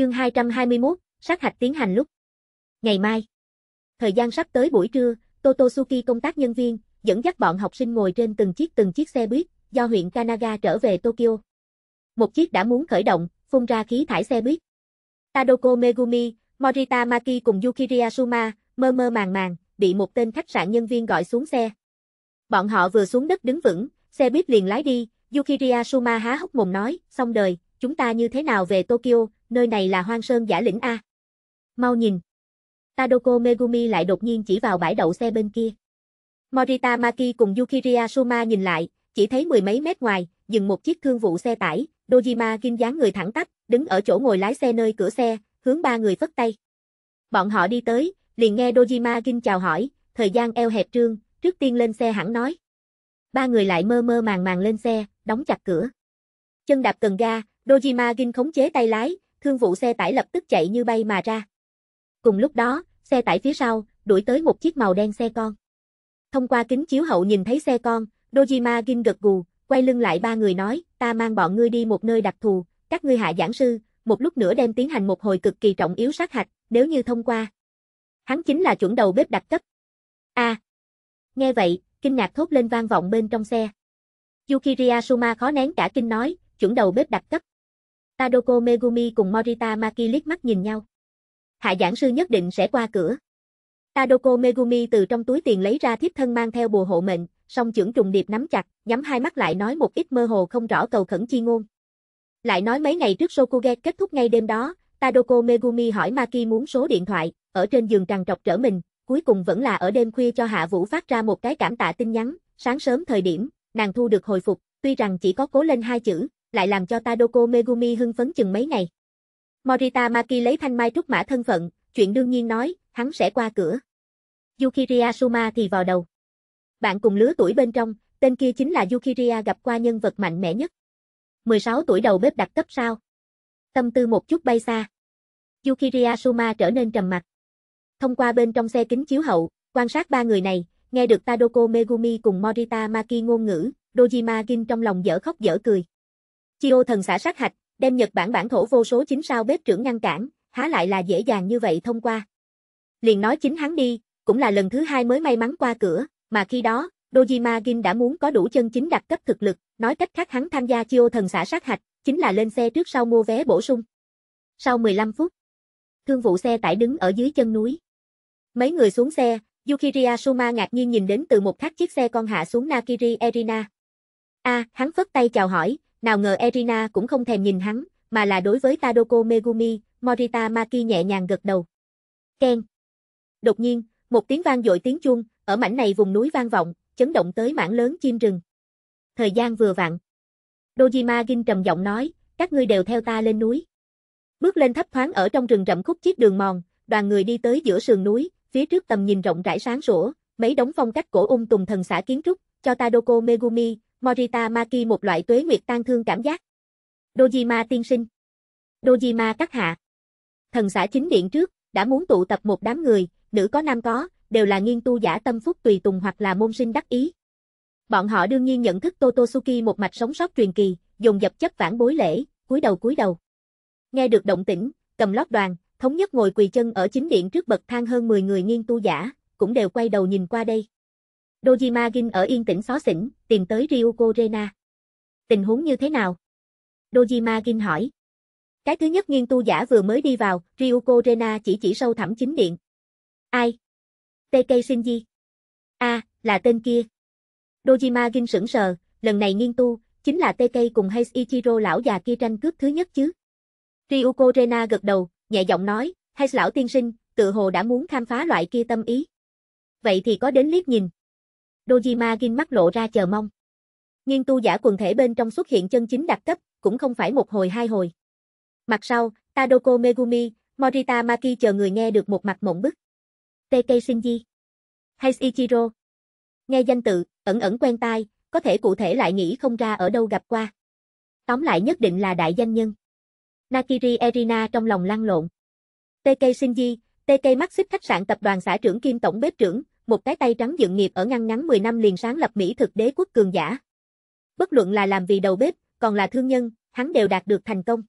Chương 221, sát hạch tiến hành lúc. Ngày mai. Thời gian sắp tới buổi trưa, Totosuki công tác nhân viên, dẫn dắt bọn học sinh ngồi trên từng chiếc từng chiếc xe buýt, do huyện Kanaga trở về Tokyo. Một chiếc đã muốn khởi động, phun ra khí thải xe buýt. Tadoko Megumi, Morita Maki cùng Yukiri Asuma, mơ mơ màng màng, bị một tên khách sạn nhân viên gọi xuống xe. Bọn họ vừa xuống đất đứng vững, xe buýt liền lái đi, Yukiri Asuma há hốc mồm nói, xong đời, chúng ta như thế nào về Tokyo, nơi này là hoang sơn giả lĩnh A. Mau nhìn. Tadoko Megumi lại đột nhiên chỉ vào bãi đậu xe bên kia. Morita Maki cùng yukiria suma nhìn lại, chỉ thấy mười mấy mét ngoài, dừng một chiếc thương vụ xe tải, Dojima Kim dáng người thẳng tắp, đứng ở chỗ ngồi lái xe nơi cửa xe, hướng ba người phất tay. Bọn họ đi tới, liền nghe Dojima Kim chào hỏi, thời gian eo hẹp trương, trước tiên lên xe hẳn nói. Ba người lại mơ mơ màng màng lên xe, đóng chặt cửa. Chân đạp cần ga, Dojima Gin khống chế tay lái, thương vụ xe tải lập tức chạy như bay mà ra. Cùng lúc đó, xe tải phía sau, đuổi tới một chiếc màu đen xe con. Thông qua kính chiếu hậu nhìn thấy xe con, Dojima Gin gật gù, quay lưng lại ba người nói, ta mang bọn ngươi đi một nơi đặc thù, các ngươi hạ giảng sư, một lúc nữa đem tiến hành một hồi cực kỳ trọng yếu sát hạch, nếu như thông qua. Hắn chính là chuẩn đầu bếp đặc cấp. A. Nghe vậy, kinh ngạc thốt lên vang vọng bên trong xe. Yukiri Suma khó nén cả kinh nói, chuẩn đầu bếp đặc cấp. Tadoko Megumi cùng Morita Maki liếc mắt nhìn nhau. Hạ giảng sư nhất định sẽ qua cửa. Tadoko Megumi từ trong túi tiền lấy ra thiếp thân mang theo bùa hộ mệnh, song trưởng trùng điệp nắm chặt, nhắm hai mắt lại nói một ít mơ hồ không rõ cầu khẩn chi ngôn. Lại nói mấy ngày trước Sokuge kết thúc ngay đêm đó, Tadoko Megumi hỏi Maki muốn số điện thoại, ở trên giường trằn trọc trở mình, cuối cùng vẫn là ở đêm khuya cho Hạ Vũ phát ra một cái cảm tạ tin nhắn, sáng sớm thời điểm, nàng thu được hồi phục, tuy rằng chỉ có cố lên hai chữ, lại làm cho Tadoko Megumi hưng phấn chừng mấy ngày. Morita Maki lấy thanh mai trúc mã thân phận, chuyện đương nhiên nói, hắn sẽ qua cửa. Yukiri Asuma thì vào đầu. Bạn cùng lứa tuổi bên trong, tên kia chính là Yukiria gặp qua nhân vật mạnh mẽ nhất. 16 tuổi đầu bếp đặc cấp sao? Tâm tư một chút bay xa. Yukiria Suma trở nên trầm mặc. Thông qua bên trong xe kính chiếu hậu, quan sát ba người này, nghe được Tadoko Megumi cùng Morita Maki ngôn ngữ, Dojima Gin trong lòng dở khóc dở cười. Chio thần xã sát hạch, đem Nhật Bản bản thổ vô số chính sao bếp trưởng ngăn cản, há lại là dễ dàng như vậy thông qua. Liền nói chính hắn đi, cũng là lần thứ hai mới may mắn qua cửa, mà khi đó, Dojima Gin đã muốn có đủ chân chính đặc cấp thực lực, nói cách khác hắn tham gia Chio thần xã sát hạch, chính là lên xe trước sau mua vé bổ sung. Sau 15 phút, thương vụ xe tải đứng ở dưới chân núi. Mấy người xuống xe, Yukiri Asuma ngạc nhiên nhìn đến từ một khắc chiếc xe con hạ xuống Nakiri Erina. A, hắn phất tay chào hỏi, nào ngờ Erina cũng không thèm nhìn hắn, mà là đối với Tadoko Megumi, Morita Maki nhẹ nhàng gật đầu. Ken. Đột nhiên, một tiếng vang dội tiếng chuông, ở mảnh này vùng núi vang vọng, chấn động tới mảng lớn chim rừng. Thời gian vừa vặn. Dojima Gin trầm giọng nói, các ngươi đều theo ta lên núi. Bước lên thấp thoáng ở trong rừng rậm khúc chiếc đường mòn, đoàn người đi tới giữa sườn núi, phía trước tầm nhìn rộng rãi sáng sủa, mấy đống phong cách cổ ung tùng thần xã kiến trúc, cho Tadoko Megumi, Morita Maki một loại tuế nguyệt tan thương cảm giác. Dojima tiên sinh. Dojima các hạ. Thần xã chính điện trước, đã muốn tụ tập một đám người, nữ có nam có, đều là nghiên tu giả tâm phúc tùy tùng hoặc là môn sinh đắc ý. Bọn họ đương nhiên nhận thức Totosuki một mạch sống sót truyền kỳ, dùng dập chấp vãn bối lễ, cúi đầu cúi đầu. Nghe được động tĩnh, cầm lót đoàn, thống nhất ngồi quỳ chân ở chính điện trước bậc thang hơn 10 người nghiên tu giả, cũng đều quay đầu nhìn qua đây. Dojima Gin ở yên tĩnh xó xỉnh, tìm tới Ryuko Rena. Tình huống như thế nào? Dojima Gin hỏi. Cái thứ nhất nghiên tu giả vừa mới đi vào, Ryuko Rena chỉ chỉ sâu thẳm chính điện. Ai? TK Shinji. A, là tên kia. Dojima Gin sững sờ, lần này nghiên tu, chính là TK cùng Heis Ichiro lão già kia tranh cướp thứ nhất chứ. Ryuko Rena gật đầu, nhẹ giọng nói, Heis lão tiên sinh, tự hồ đã muốn khám phá loại kia tâm ý. Vậy thì có đến liếc nhìn. Dojima Gin mắt lộ ra chờ mong. Nghiên tu giả quần thể bên trong xuất hiện chân chính đặc cấp, cũng không phải một hồi hai hồi. Mặt sau, Tadoko Megumi, Morita Maki chờ người nghe được một mặt mộng bức. TK Shinji. Hay Ichiro. Nghe danh tự, ẩn ẩn quen tai, có thể cụ thể lại nghĩ không ra ở đâu gặp qua. Tóm lại nhất định là đại danh nhân. Nakiri Erina trong lòng lăn lộn. TK Shinji, TK xích khách sạn tập đoàn xã trưởng kim tổng bếp trưởng, một cái tay trắng dựng nghiệp ở ngăn ngắn 10 năm liền sáng lập Mỹ thực đế quốc cường giả. Bất luận là làm vì đầu bếp, còn là thương nhân, hắn đều đạt được thành công.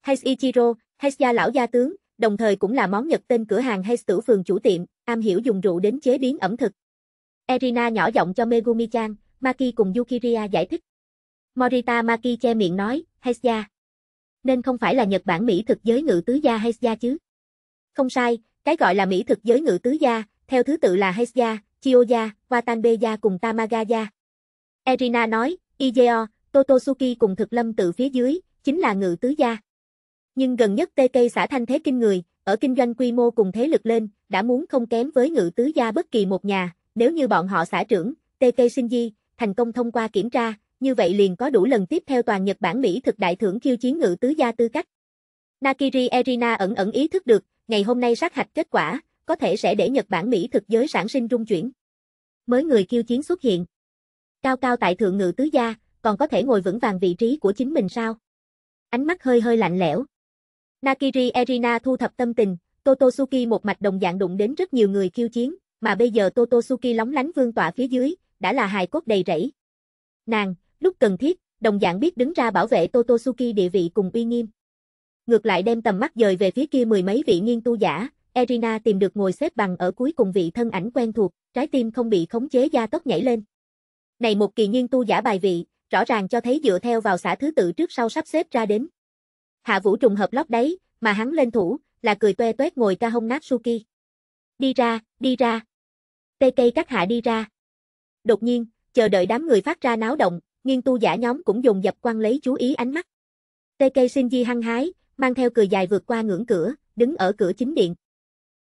Hayes Ichiro, Heisya lão gia tướng, đồng thời cũng là món Nhật tên cửa hàng Heis tử phường chủ tiệm, am hiểu dùng rượu đến chế biến ẩm thực. Erina nhỏ giọng cho Megumi-chan, Maki cùng Yukiria giải thích. Morita Maki che miệng nói, Heisya. Nên không phải là Nhật Bản Mỹ thực giới ngự tứ gia Heisya chứ. Không sai, cái gọi là Mỹ thực giới ngự tứ gia, theo thứ tự là Heisya, Chiyoya, Watanbeya cùng Tamagaya. Erina nói, Ijeo, Totosuki cùng thực lâm tự phía dưới, chính là ngự tứ gia. Nhưng gần nhất TK xã thanh thế kinh người, ở kinh doanh quy mô cùng thế lực lên, đã muốn không kém với ngự tứ gia bất kỳ một nhà, nếu như bọn họ xã trưởng, TK Shinji, thành công thông qua kiểm tra, như vậy liền có đủ lần tiếp theo toàn Nhật Bản Mỹ thực đại thưởng khiêu chiến ngự tứ gia tư cách. Nakiri Erina ẩn ẩn ý thức được, ngày hôm nay sát hạch kết quả, có thể sẽ để Nhật Bản Mỹ thực giới sản sinh rung chuyển. Mới người kiêu chiến xuất hiện. Cao cao tại thượng ngự tứ gia, còn có thể ngồi vững vàng vị trí của chính mình sao? Ánh mắt hơi hơi lạnh lẽo. Nakiri Erina thu thập tâm tình, Totosuki một mạch đồng dạng đụng đến rất nhiều người kiêu chiến, mà bây giờ Totosuki lóng lánh vương tọa phía dưới, đã là hài cốt đầy rẫy. Nàng, lúc cần thiết, đồng dạng biết đứng ra bảo vệ Totosuki địa vị cùng uy nghiêm. Ngược lại đem tầm mắt dời về phía kia mười mấy vị nghiên tu giả, Erina tìm được ngồi xếp bằng ở cuối cùng vị thân ảnh quen thuộc, trái tim không bị khống chế gia tốc nhảy lên. Này một kỳ nghiên tu giả bài vị, rõ ràng cho thấy dựa theo vào xã thứ tự trước sau sắp xếp ra đến. Hạ Vũ trùng hợp lót đấy, mà hắn lên thủ, là cười toe toét ngồi ca hông nát suki. Đi ra, đi ra. Tê cây các hạ đi ra. Đột nhiên, chờ đợi đám người phát ra náo động, nghiên tu giả nhóm cũng dùng dập quan lấy chú ý ánh mắt. Tê cây Shinji hăng hái, mang theo cười dài vượt qua ngưỡng cửa, đứng ở cửa chính điện.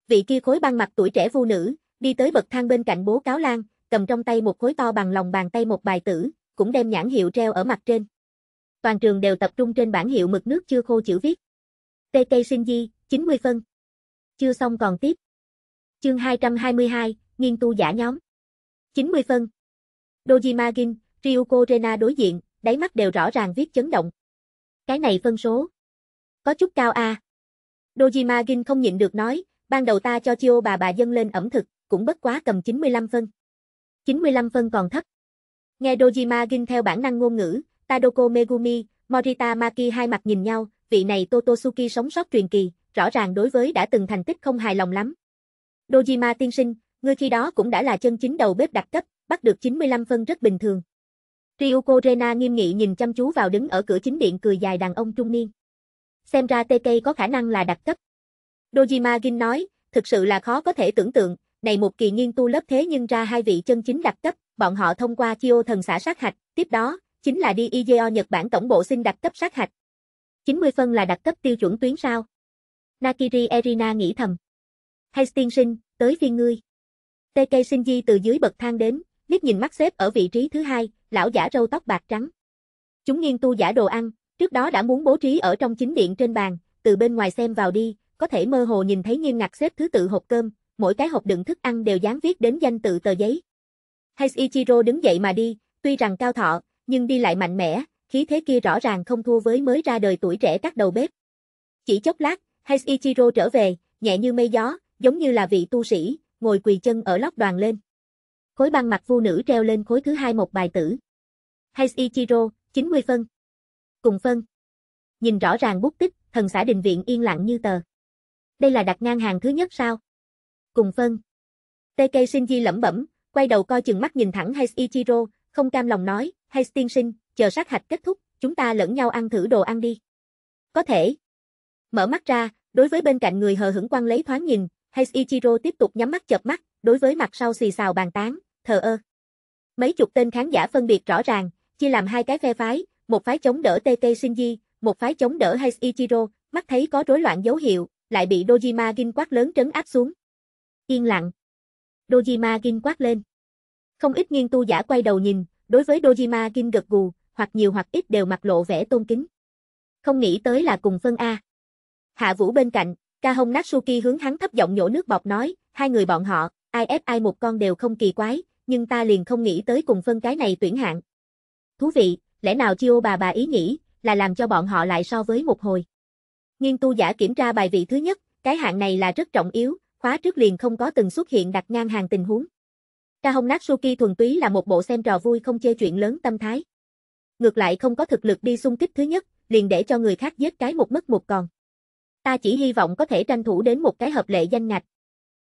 Vị kia khối băng mặt tuổi trẻ vu nữ, đi tới bậc thang bên cạnh bố cáo lan, cầm trong tay một khối to bằng lòng bàn tay một bài tử, cũng đem nhãn hiệu treo ở mặt trên. Toàn trường đều tập trung trên bản hiệu mực nước chưa khô chữ viết. TK Shinji, 90 phân. Chưa xong còn tiếp. Chương 222, nghiên tu giả nhóm. 90 phân. Dojima Gin, Ryuko Rena đối diện, đáy mắt đều rõ ràng viết chấn động. Cái này phân số. Có chút cao a. À. Dojima Gin không nhịn được nói, ban đầu ta cho chiêu bà bà dâng lên ẩm thực, cũng bất quá cầm 95 phân. 95 phân còn thấp. Nghe Dojima Gin theo bản năng ngôn ngữ, Tadoko Megumi, Morita Maki hai mặt nhìn nhau, vị này Totosuki sống sót truyền kỳ, rõ ràng đối với đã từng thành tích không hài lòng lắm. Dojima tiên sinh, ngươi khi đó cũng đã là chân chính đầu bếp đặc cấp, bắt được 95 phân rất bình thường. Ryuko Rena nghiêm nghị nhìn chăm chú vào đứng ở cửa chính điện cười dài đàn ông trung niên. Xem ra TK có khả năng là đặc cấp. Dojima Gin nói, thực sự là khó có thể tưởng tượng, này một kỳ nghiên tu lớp thế nhưng ra hai vị chân chính đặc cấp, bọn họ thông qua Chio thần xã sát hạch, tiếp đó, chính là đi IGO Nhật Bản tổng bộ xin đặc cấp sát hạch. 90 phân là đặc cấp tiêu chuẩn tuyến sao? Nakiri Erina nghĩ thầm. Hay tiên sinh, tới phiên ngươi. TK Shinji từ dưới bậc thang đến, liếc nhìn mắt xếp ở vị trí thứ hai, lão giả râu tóc bạc trắng. Chúng nghiên tu giả đồ ăn, trước đó đã muốn bố trí ở trong chính điện trên bàn, từ bên ngoài xem vào đi, có thể mơ hồ nhìn thấy nghiêm ngặt xếp thứ tự hộp cơm, mỗi cái hộp đựng thức ăn đều dán viết đến danh tự tờ giấy. Hayes Ichiro đứng dậy mà đi, tuy rằng cao thọ, nhưng đi lại mạnh mẽ, khí thế kia rõ ràng không thua với mới ra đời tuổi trẻ các đầu bếp. Chỉ chốc lát, Hayes Ichiro trở về, nhẹ như mây gió, giống như là vị tu sĩ, ngồi quỳ chân ở lóc đoàn lên. Khối băng mặt phu nữ treo lên khối thứ hai một bài tử. Hayes Ichiro, 90 phân. Cùng phân. Nhìn rõ ràng bút tích, thần xã đình viện yên lặng như tờ. Đây là đặt ngang hàng thứ nhất sao? Cùng phân. TK Shinji lẩm bẩm, quay đầu coi chừng mắt nhìn thẳng Hay Ichiro, không cam lòng nói, hay tiên sinh, chờ sát hạch kết thúc, chúng ta lẫn nhau ăn thử đồ ăn đi. Có thể. Mở mắt ra, đối với bên cạnh người hờ hững quan lấy thoáng nhìn, hay Ichiro tiếp tục nhắm mắt chợp mắt, đối với mặt sau xì xào bàn tán, thờ ơ. Mấy chục tên khán giả phân biệt rõ ràng, chia làm hai cái phe phái, một phái chống đỡ TK Shinji, một phái chống đỡ hay Ichiro, mắt thấy có rối loạn dấu hiệu, lại bị Dojima Gin quát lớn trấn áp xuống. Yên lặng. Dojima Gin quát lên. Không ít nghiên tu giả quay đầu nhìn, đối với Dojima Gin gật gù, hoặc nhiều hoặc ít đều mặt lộ vẻ tôn kính. Không nghĩ tới là cùng phân A. Hạ Vũ bên cạnh, Ca Hông Natsuki hướng hắn thấp giọng nhổ nước bọt nói, hai người bọn họ, ai ép ai một con đều không kỳ quái, nhưng ta liền không nghĩ tới cùng phân cái này tuyển hạng. Thú vị, lẽ nào Chio bà bà ý nghĩ, là làm cho bọn họ lại so với một hồi. Nghiên tu giả kiểm tra bài vị thứ nhất, cái hạng này là rất trọng yếu, khóa trước liền không có từng xuất hiện đặt ngang hàng tình huống. Ca Hồng Natsuki thuần túy là một bộ xem trò vui không chê chuyện lớn tâm thái. Ngược lại không có thực lực đi xung kích thứ nhất, liền để cho người khác giết cái một mất một còn. Ta chỉ hy vọng có thể tranh thủ đến một cái hợp lệ danh ngạch.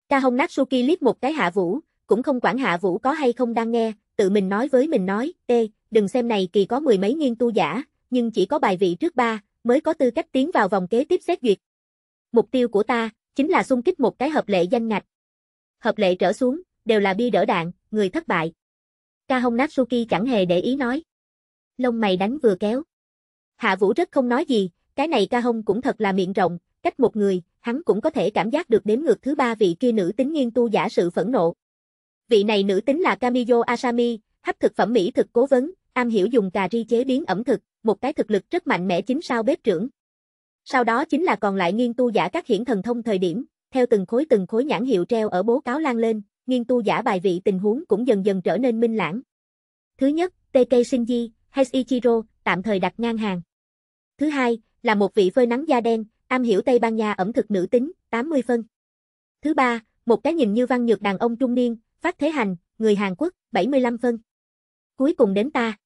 Ca Hồng Natsuki liếc một cái Hạ Vũ, cũng không quản Hạ Vũ có hay không đang nghe, tự mình nói với mình nói, ê, đừng xem này kỳ có mười mấy nghiên tu giả, nhưng chỉ có bài vị trước ba, mới có tư cách tiến vào vòng kế tiếp xét duyệt. Mục tiêu của ta, chính là xung kích một cái hợp lệ danh ngạch. Hợp lệ trở xuống, đều là bia đỡ đạn, người thất bại. Ca Hồng Natsuki chẳng hề để ý nói. Lông mày đánh vừa kéo. Hạ Vũ rất không nói gì, cái này Ca Hồng cũng thật là miệng rộng, cách một người, hắn cũng có thể cảm giác được đếm ngược thứ ba vị kia nữ tính nghiên tu giả sự phẫn nộ. Vị này nữ tính là Kamiyo Asami, hấp thực phẩm mỹ thực cố vấn, am hiểu dùng cà ri chế biến ẩm thực, một cái thực lực rất mạnh mẽ chính sao bếp trưởng. Sau đó chính là còn lại nghiên tu giả các hiển thần thông thời điểm, theo từng khối từng khối nhãn hiệu treo ở bố cáo lan lên, nghiên tu giả bài vị tình huống cũng dần dần trở nên minh lãng. Thứ nhất, TK Shinji, Heiichiro, tạm thời đặt ngang hàng. Thứ hai, là một vị phơi nắng da đen, am hiểu Tây Ban Nha ẩm thực nữ tính, 80 phân. Thứ ba, một cái nhìn như văn nhược đàn ông trung niên, phát thế hành, người Hàn Quốc, 75 phân. Cuối cùng đến ta.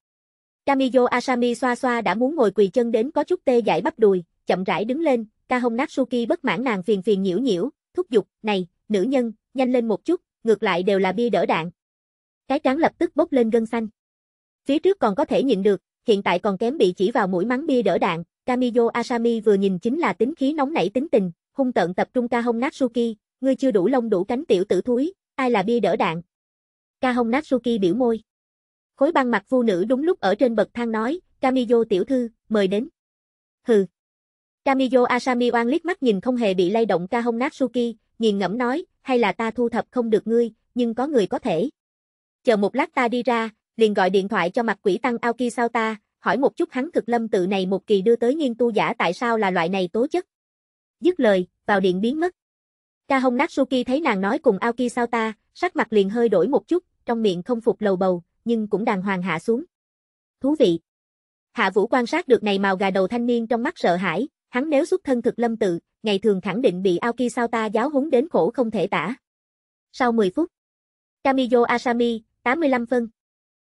Kamiyo Asami xoa xoa đã muốn ngồi quỳ chân đến có chút tê dại bắp đùi, chậm rãi đứng lên, Kahon Natsuki bất mãn nàng phiền phiền nhiễu nhiễu, thúc giục, này, nữ nhân, nhanh lên một chút, ngược lại đều là bia đỡ đạn. Cái trắng lập tức bốc lên gân xanh. Phía trước còn có thể nhịn được, hiện tại còn kém bị chỉ vào mũi mắng bia đỡ đạn, Kamiyo Asami vừa nhìn chính là tính khí nóng nảy tính tình, hung tợn tập trung Kahon Natsuki, ngươi chưa đủ lông đủ cánh tiểu tử thúi, ai là bia đỡ đạn. Kahon Natsuki biểu môi. Khối băng mặt vu nữ đúng lúc ở trên bậc thang nói, Kamiyo tiểu thư, mời đến. Hừ. Kamiyo Asami oan liếc mắt nhìn không hề bị lay động Kahon Natsuki, nghiền ngẫm nói, hay là ta thu thập không được ngươi, nhưng có người có thể. Chờ một lát ta đi ra, liền gọi điện thoại cho mặt quỷ tăng Aoki sao ta, hỏi một chút hắn thực lâm tự này một kỳ đưa tới nghiên tu giả tại sao là loại này tố chất. Dứt lời, vào điện biến mất. Ca Hồng Natsuki thấy nàng nói cùng Aoki sao ta, sắc mặt liền hơi đổi một chút, trong miệng không phục lầu bầu, nhưng cũng đàng hoàng hạ xuống. Thú vị. Hạ Vũ quan sát được này màu gà đầu thanh niên trong mắt sợ hãi, hắn nếu xuất thân thực lâm tự, ngày thường khẳng định bị Aoki sao ta giáo huấn đến khổ không thể tả. Sau 10 phút, Kamiyo Asami, 85 phân.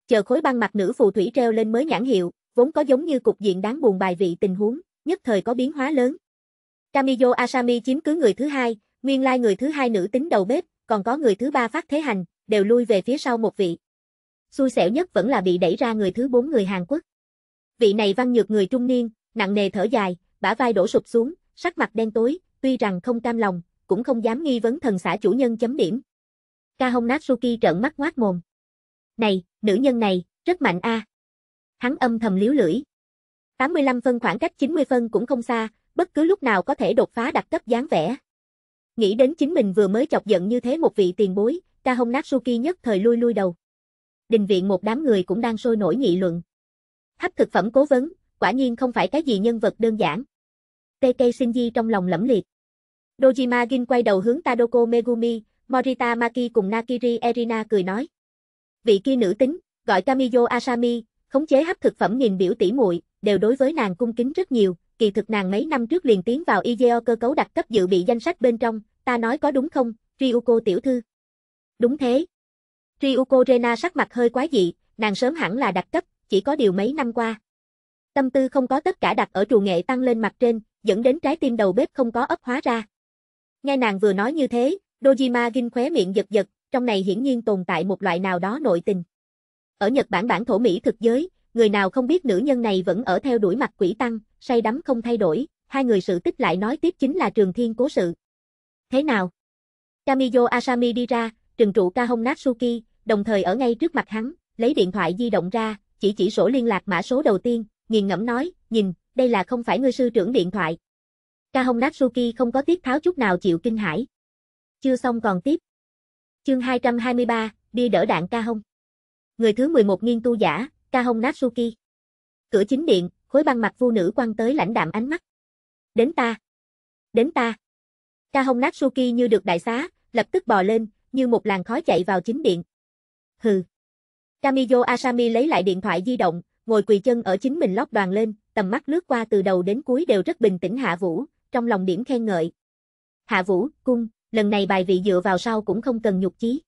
Chờ khối băng mặt nữ phù thủy treo lên mới nhãn hiệu, vốn có giống như cục diện đáng buồn bài vị tình huống, nhất thời có biến hóa lớn. Kamiyo Asami chiếm cứ người thứ hai, nguyên lai người thứ hai nữ tính đầu bếp, còn có người thứ ba phát thế hành, đều lui về phía sau một vị. Xui xẻo nhất vẫn là bị đẩy ra người thứ bốn người Hàn Quốc. Vị này văn nhược người trung niên, nặng nề thở dài, bả vai đổ sụp xuống, sắc mặt đen tối, tuy rằng không cam lòng, cũng không dám nghi vấn thần xã chủ nhân chấm điểm. ca Hong Natsuki trợn mắt ngoác mồm. Này, nữ nhân này, rất mạnh a. Hắn âm thầm liếu lưỡi. 85 phân khoảng cách 90 phân cũng không xa, bất cứ lúc nào có thể đột phá đặc cấp dáng vẻ. Nghĩ đến chính mình vừa mới chọc giận như thế một vị tiền bối, ca Hong Natsuki nhất thời lui lui đầu. Đình viện một đám người cũng đang sôi nổi nghị luận. Hấp thực phẩm cố vấn, quả nhiên không phải cái gì nhân vật đơn giản. TK Shinji trong lòng lẫm liệt. Dojima Gin quay đầu hướng Tadoko Megumi, Morita Maki cùng Nakiri Erina cười nói. Vị kia nữ tính, gọi Kamiyo Asami, khống chế hấp thực phẩm nhìn biểu tỷ muội, đều đối với nàng cung kính rất nhiều, kỳ thực nàng mấy năm trước liền tiến vào IGO cơ cấu đặc cấp dự bị danh sách bên trong, ta nói có đúng không, Ryuko tiểu thư? Đúng thế. Ryuko Rena sắc mặt hơi quá dị, nàng sớm hẳn là đặc cấp, chỉ có điều mấy năm qua. Tâm tư không có tất cả đặt ở trù nghệ tăng lên mặt trên, dẫn đến trái tim đầu bếp không có ấp hóa ra. Nghe nàng vừa nói như thế, Dojima Gin khóe miệng giật giật, trong này hiển nhiên tồn tại một loại nào đó nội tình. Ở Nhật Bản bản thổ Mỹ thực giới, người nào không biết nữ nhân này vẫn ở theo đuổi mặt quỷ tăng, say đắm không thay đổi, hai người sự tích lại nói tiếp chính là trường thiên cố sự. Thế nào? Kamiyo Asami đi ra, trừng trụ Kahon Natsuki, đồng thời ở ngay trước mặt hắn, lấy điện thoại di động ra, chỉ chỉ sổ liên lạc mã số đầu tiên, nghiền ngẫm nói, nhìn, đây là không phải ngươi sư trưởng điện thoại. Kahon Natsuki không có tiết tháo chút nào chịu kinh hãi. Chưa xong còn tiếp. Chương 223, đi đỡ đạn Kahon. Người thứ 11 nghiên tu giả, Kahon Natsuki. Cửa chính điện, khối băng mặt phụ nữ quăng tới lãnh đạm ánh mắt. Đến ta. Đến ta. Kahon Natsuki như được đại xá, lập tức bò lên, như một làn khói chạy vào chính điện. Hừ. Kamiyo Asami lấy lại điện thoại di động, ngồi quỳ chân ở chính mình lót đoàn lên, tầm mắt lướt qua từ đầu đến cuối đều rất bình tĩnh Hạ Vũ, trong lòng điểm khen ngợi. Hạ Vũ, cung, lần này bài vị dựa vào sau cũng không cần nhục chí.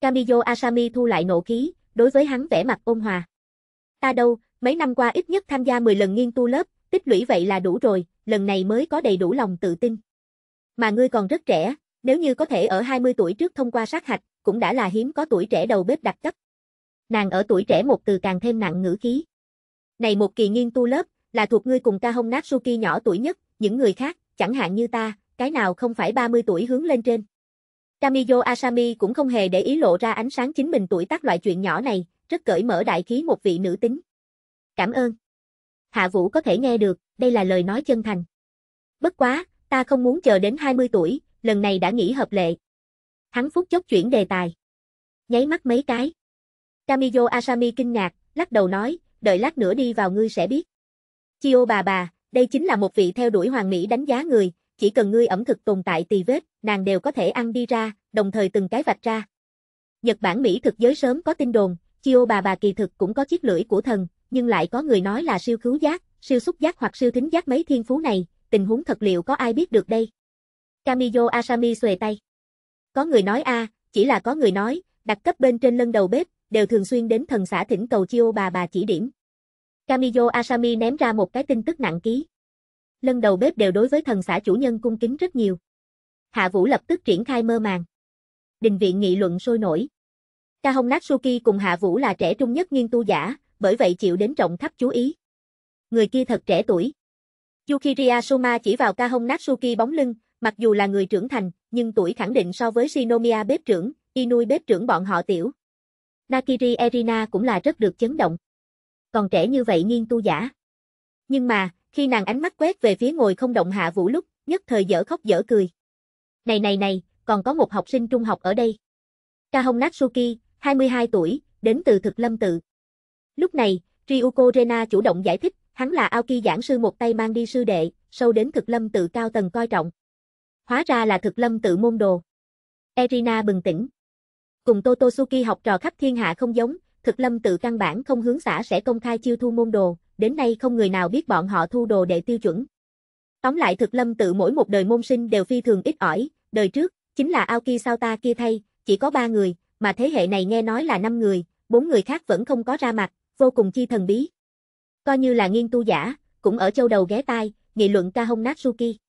Kamiyo Asami thu lại nộ khí, đối với hắn vẻ mặt ôn hòa. Ta đâu, mấy năm qua ít nhất tham gia 10 lần nghiên tu lớp, tích lũy vậy là đủ rồi, lần này mới có đầy đủ lòng tự tin. Mà ngươi còn rất trẻ, nếu như có thể ở 20 tuổi trước thông qua sát hạch, cũng đã là hiếm có tuổi trẻ đầu bếp đặc cấp. Nàng ở tuổi trẻ một từ càng thêm nặng ngữ khí. Này một kỳ nghiên tu lớp, là thuộc ngươi cùng ca hông Natsuki nhỏ tuổi nhất, những người khác, chẳng hạn như ta, cái nào không phải 30 tuổi hướng lên trên. Kamiyo Asami cũng không hề để ý lộ ra ánh sáng chính mình tuổi tác loại chuyện nhỏ này, rất cởi mở đại khí một vị nữ tính. Cảm ơn. Hạ Vũ có thể nghe được, đây là lời nói chân thành. Bất quá, ta không muốn chờ đến 20 tuổi, lần này đã nghỉ hợp lệ. Hắn phút chốc chuyển đề tài. Nháy mắt mấy cái. Kamiyo Asami kinh ngạc, lắc đầu nói, đợi lát nữa đi vào ngươi sẽ biết. Chio bà bà, đây chính là một vị theo đuổi hoàng mỹ đánh giá người, chỉ cần ngươi ẩm thực tồn tại tỳ vết, nàng đều có thể ăn đi ra, đồng thời từng cái vạch ra. Nhật Bản Mỹ thực giới sớm có tin đồn, Chio bà bà kỳ thực cũng có chiếc lưỡi của thần, nhưng lại có người nói là siêu khứu giác, siêu xúc giác hoặc siêu thính giác mấy thiên phú này, tình huống thật liệu có ai biết được đây? Kamiyo Asami xuề tay. Có người nói a, chỉ là có người nói, đặt cấp bên trên lân đầu bếp, đều thường xuyên đến thần xã thỉnh cầu chiêu bà bà chỉ điểm. Kamiyo Asami ném ra một cái tin tức nặng ký. Lân đầu bếp đều đối với thần xã chủ nhân cung kính rất nhiều. Hạ Vũ lập tức triển khai mơ màng. Đình viện nghị luận sôi nổi. Kahon Natsuki cùng Hạ Vũ là trẻ trung nhất nghiên tu giả, bởi vậy chịu đến trọng thấp chú ý. Người kia thật trẻ tuổi. Yukiriya Suma chỉ vào Kahon Natsuki bóng lưng, mặc dù là người trưởng thành, nhưng tuổi khẳng định so với Shinomiya bếp trưởng, Inui bếp trưởng bọn họ tiểu. Nakiri Erina cũng là rất được chấn động. Còn trẻ như vậy nghiên tu giả. Nhưng mà, khi nàng ánh mắt quét về phía ngồi không động hạ vũ lúc, nhất thời dở khóc dở cười. Này này này, còn có một học sinh trung học ở đây. Kahon Natsuki, 22 tuổi, đến từ thực lâm tự. Lúc này, Ryuko Rena chủ động giải thích, hắn là Aoki giảng sư một tay mang đi sư đệ, sâu đến thực lâm tự cao tầng coi trọng. Hóa ra là thực lâm tự môn đồ. Erina bừng tỉnh. Cùng Totosuki học trò khắp thiên hạ không giống, thực lâm tự căn bản không hướng xã sẽ công khai chiêu thu môn đồ, đến nay không người nào biết bọn họ thu đồ để tiêu chuẩn. Tóm lại thực lâm tự mỗi một đời môn sinh đều phi thường ít ỏi, đời trước, chính là Aoki sao ta kia thay, chỉ có ba người, mà thế hệ này nghe nói là năm người, bốn người khác vẫn không có ra mặt, vô cùng chi thần bí. Coi như là nghiên tu giả, cũng ở châu đầu ghé tai, nghị luận ca hông Natsuki.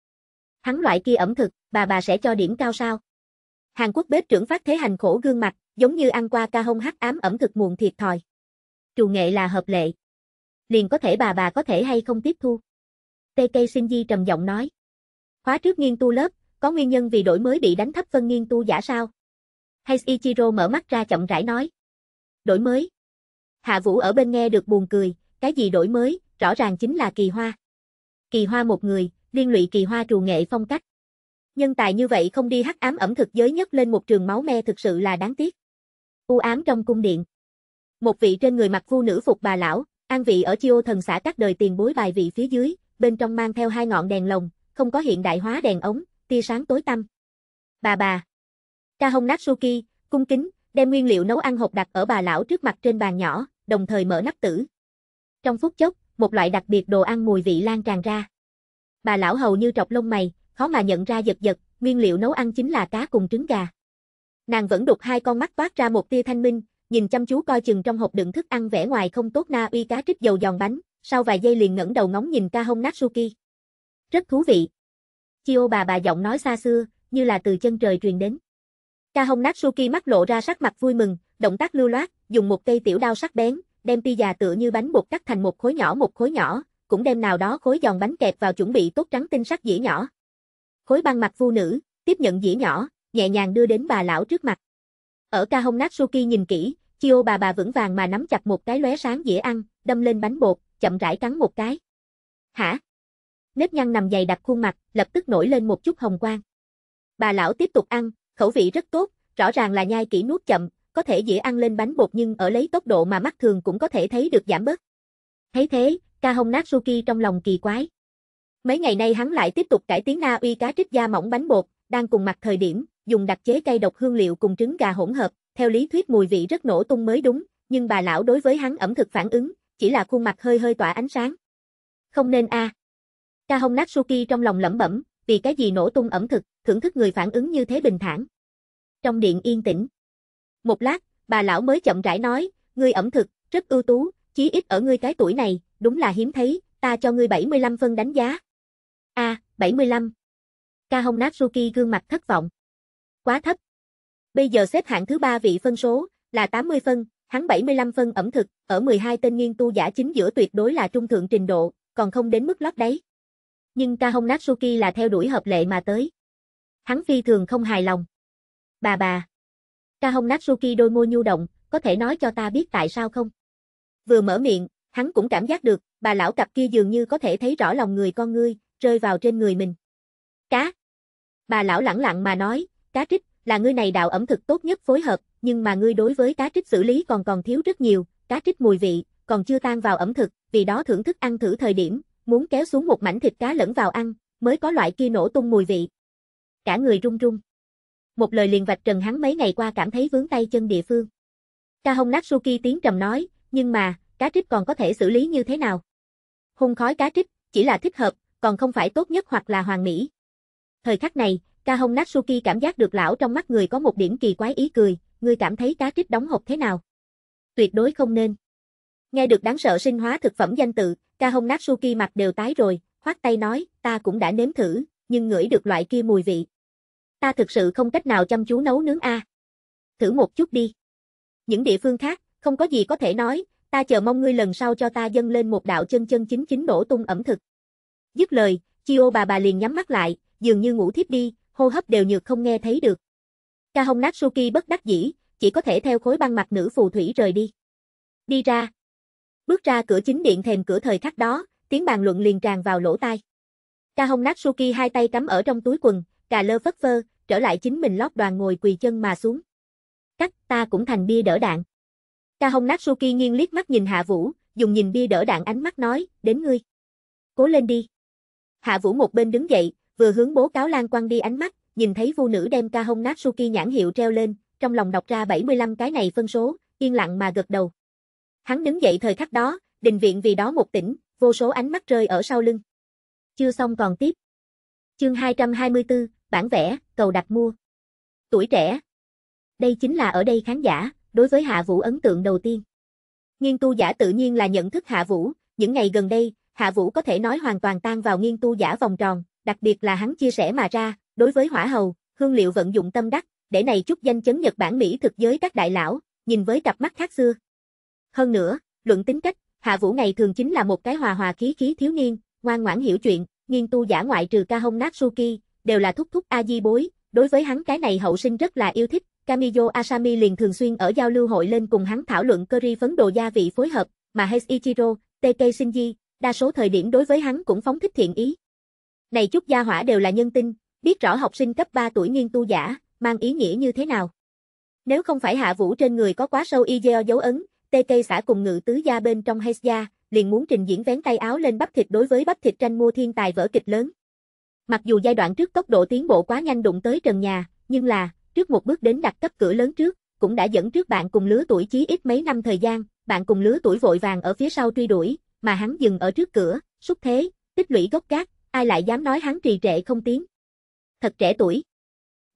Hắn loại kia ẩm thực, bà bà sẽ cho điểm cao sao? Hàn Quốc bếp trưởng phát thế hành khổ gương mặt, giống như ăn qua ca hông hắc ám ẩm thực muộn thiệt thòi. Trù nghệ là hợp lệ. Liền có thể bà bà có thể hay không tiếp thu. TK di trầm giọng nói. Khóa trước nghiên tu lớp, có nguyên nhân vì đổi mới bị đánh thấp phân nghiên tu giả sao? Hay Ichiro mở mắt ra chậm rãi nói. Đổi mới. Hạ Vũ ở bên nghe được buồn cười, cái gì đổi mới, rõ ràng chính là kỳ hoa. Kỳ hoa một người, liên lụy kỳ hoa trù nghệ phong cách. Nhân tài như vậy không đi hắc ám ẩm thực giới nhất lên một trường máu me thực sự là đáng tiếc. U ám trong cung điện. Một vị trên người mặc phu nữ phục bà lão, an vị ở chiêu thần xã các đời tiền bối bài vị phía dưới, bên trong mang theo hai ngọn đèn lồng, không có hiện đại hóa đèn ống, tia sáng tối tăm. Bà bà. Ca hông Natsuki, cung kính, đem nguyên liệu nấu ăn hộp đặt ở bà lão trước mặt trên bàn nhỏ, đồng thời mở nắp tử. Trong phút chốc, một loại đặc biệt đồ ăn mùi vị lan tràn ra. Bà lão hầu như trọc lông mày, khó mà nhận ra giật giật, nguyên liệu nấu ăn chính là cá cùng trứng gà. Nàng vẫn đục hai con mắt toát ra một tia thanh minh, nhìn chăm chú coi chừng trong hộp đựng thức ăn vẻ ngoài không tốt na uy cá trích dầu giòn bánh, sau vài giây liền ngẩng đầu ngóng nhìn ca hông Natsuki. Rất thú vị. Chio bà bà giọng nói xa xưa, như là từ chân trời truyền đến. Ca hông Natsuki mắt lộ ra sắc mặt vui mừng, động tác lưu loát, dùng một cây tiểu đao sắc bén, đem pi già tựa như bánh bột cắt thành một khối nhỏ một khối nhỏ, cũng đem nào đó khối giòn bánh kẹp vào chuẩn bị tốt trắng tinh sắc dĩa nhỏ. Khối băng mặt phu nữ, tiếp nhận dĩa nhỏ, nhẹ nhàng đưa đến bà lão trước mặt. Ở ca hông Natsuki nhìn kỹ, chiêu bà bà vững vàng mà nắm chặt một cái lóe sáng dĩa ăn, đâm lên bánh bột, chậm rãi cắn một cái. Hả? Nếp nhăn nằm dày đặt khuôn mặt, lập tức nổi lên một chút hồng quang. Bà lão tiếp tục ăn, khẩu vị rất tốt, rõ ràng là nhai kỹ nuốt chậm, có thể dĩa ăn lên bánh bột nhưng ở lấy tốc độ mà mắt thường cũng có thể thấy được giảm bớt. Thấy thế, ca hông Natsuki trong lòng kỳ quái. Mấy ngày nay hắn lại tiếp tục cải tiến Na uy cá trích da mỏng bánh bột, đang cùng mặt thời điểm, dùng đặc chế cây độc hương liệu cùng trứng gà hỗn hợp, theo lý thuyết mùi vị rất nổ tung mới đúng, nhưng bà lão đối với hắn ẩm thực phản ứng, chỉ là khuôn mặt hơi hơi tỏa ánh sáng. Không nên a. À. Ca hông Natsuki trong lòng lẩm bẩm, vì cái gì nổ tung ẩm thực, thưởng thức người phản ứng như thế bình thản. Trong điện yên tĩnh. Một lát, bà lão mới chậm rãi nói, ngươi ẩm thực, rất ưu tú, chí ít ở ngươi cái tuổi này, đúng là hiếm thấy, ta cho ngươi 75 phân đánh giá. A, à, 75. Kahon Natsuki gương mặt thất vọng. Quá thấp. Bây giờ xếp hạng thứ ba vị phân số, là 80 phân, hắn 75 phân ẩm thực, ở 12 tên nghiên tu giả chính giữa tuyệt đối là trung thượng trình độ, còn không đến mức lót đấy. Nhưng Kahon Natsuki là theo đuổi hợp lệ mà tới. Hắn phi thường không hài lòng. Bà bà. Kahon Natsuki đôi môi nhu động, có thể nói cho ta biết tại sao không? Vừa mở miệng, hắn cũng cảm giác được, bà lão cặp kia dường như có thể thấy rõ lòng người con ngươi, rơi vào trên người mình. Cá. Bà lão lẳng lặng mà nói, cá trích, là ngươi này đạo ẩm thực tốt nhất phối hợp, nhưng mà ngươi đối với cá trích xử lý còn còn thiếu rất nhiều, cá trích mùi vị, còn chưa tan vào ẩm thực, vì đó thưởng thức ăn thử thời điểm, muốn kéo xuống một mảnh thịt cá lẫn vào ăn, mới có loại kia nổ tung mùi vị. Cả người run run. Một lời liền vạch trần hắn mấy ngày qua cảm thấy vướng tay chân địa phương. Ca Natsuki tiếng trầm nói, nhưng mà, cá trích còn có thể xử lý như thế nào? Hung khói cá trích, chỉ là thích hợp, còn không phải tốt nhất hoặc là hoàn mỹ. Thời khắc này, Ca hông Natsuki cảm giác được lão trong mắt người có một điểm kỳ quái ý cười, ngươi cảm thấy cá trích đóng hộp thế nào? Tuyệt đối không nên. Nghe được đáng sợ sinh hóa thực phẩm danh tự, Ca hông Natsuki mặt đều tái rồi, khoát tay nói, ta cũng đã nếm thử, nhưng ngửi được loại kia mùi vị. Ta thực sự không cách nào chăm chú nấu nướng a. Thử một chút đi. Những địa phương khác, không có gì có thể nói, ta chờ mong ngươi lần sau cho ta dâng lên một đạo chân chân chính chính nổ tung ẩm thực. Dứt lời, Chio bà bà liền nhắm mắt lại, dường như ngủ thiếp đi, hô hấp đều nhược không nghe thấy được. Ca hông Natsuki bất đắc dĩ, chỉ có thể theo khối băng mặt nữ phù thủy rời đi. Đi ra. Bước ra cửa chính điện thềm cửa thời khắc đó, tiếng bàn luận liền tràn vào lỗ tai. Ca hông Natsuki hai tay cắm ở trong túi quần, cà lơ phất phơ, trở lại chính mình lót đoàn ngồi quỳ chân mà xuống. Cắt, ta cũng thành bia đỡ đạn. Ca hông Natsuki nghiêng liếc mắt nhìn Hạ Vũ, dùng nhìn bia đỡ đạn ánh mắt nói, đến ngươi. Cố lên đi. Hạ Vũ một bên đứng dậy, vừa hướng bố cáo lan quăng đi ánh mắt, nhìn thấy Vu nữ đem ca hông Natsuki nhãn hiệu treo lên, trong lòng đọc ra 75 cái này phân số, yên lặng mà gật đầu. Hắn đứng dậy thời khắc đó, đình viện vì đó một tỉnh, vô số ánh mắt rơi ở sau lưng. Chưa xong còn tiếp. Chương 224, bản vẽ, cầu đặt mua. Tuổi trẻ. Đây chính là ở đây khán giả, đối với Hạ Vũ ấn tượng đầu tiên. Nghiên tu giả tự nhiên là nhận thức Hạ Vũ, những ngày gần đây, Hạ Vũ có thể nói hoàn toàn tan vào nghiên tu giả vòng tròn, đặc biệt là hắn chia sẻ mà ra, đối với hỏa hầu, hương liệu vận dụng tâm đắc, để này chút danh chấn Nhật Bản Mỹ thực giới các đại lão, nhìn với cặp mắt khác xưa. Hơn nữa, luận tính cách, Hạ Vũ ngày thường chính là một cái hòa hòa khí khí thiếu niên, ngoan ngoãn hiểu chuyện, nghiên tu giả ngoại trừ ca hông Natsuki, đều là thúc thúc A Di bối, đối với hắn cái này hậu sinh rất là yêu thích, Kamiyo Asami liền thường xuyên ở giao lưu hội lên cùng hắn thảo luận curry phấn đồ gia vị phối hợp, mà Heiichiro, TK Shinji, đa số thời điểm đối với hắn cũng phóng thích thiện ý. Này chút gia hỏa đều là nhân tinh, biết rõ học sinh cấp 3 tuổi nghiên tu giả, mang ý nghĩa như thế nào. Nếu không phải hạ vũ trên người có quá sâu Igeo dấu ấn, TK xã cùng ngự tứ gia bên trong Heisya, liền muốn trình diễn vén tay áo lên bắp thịt đối với bắp thịt tranh mua thiên tài vở kịch lớn. Mặc dù giai đoạn trước tốc độ tiến bộ quá nhanh đụng tới trần nhà, nhưng là, trước một bước đến đặt cấp cửa lớn trước, cũng đã dẫn trước bạn cùng lứa tuổi chí ít mấy năm thời gian, bạn cùng lứa tuổi vội vàng ở phía sau truy đuổi, mà hắn dừng ở trước cửa, xúc thế, tích lũy gốc gác, ai lại dám nói hắn trì trệ không tiến. Thật trẻ tuổi.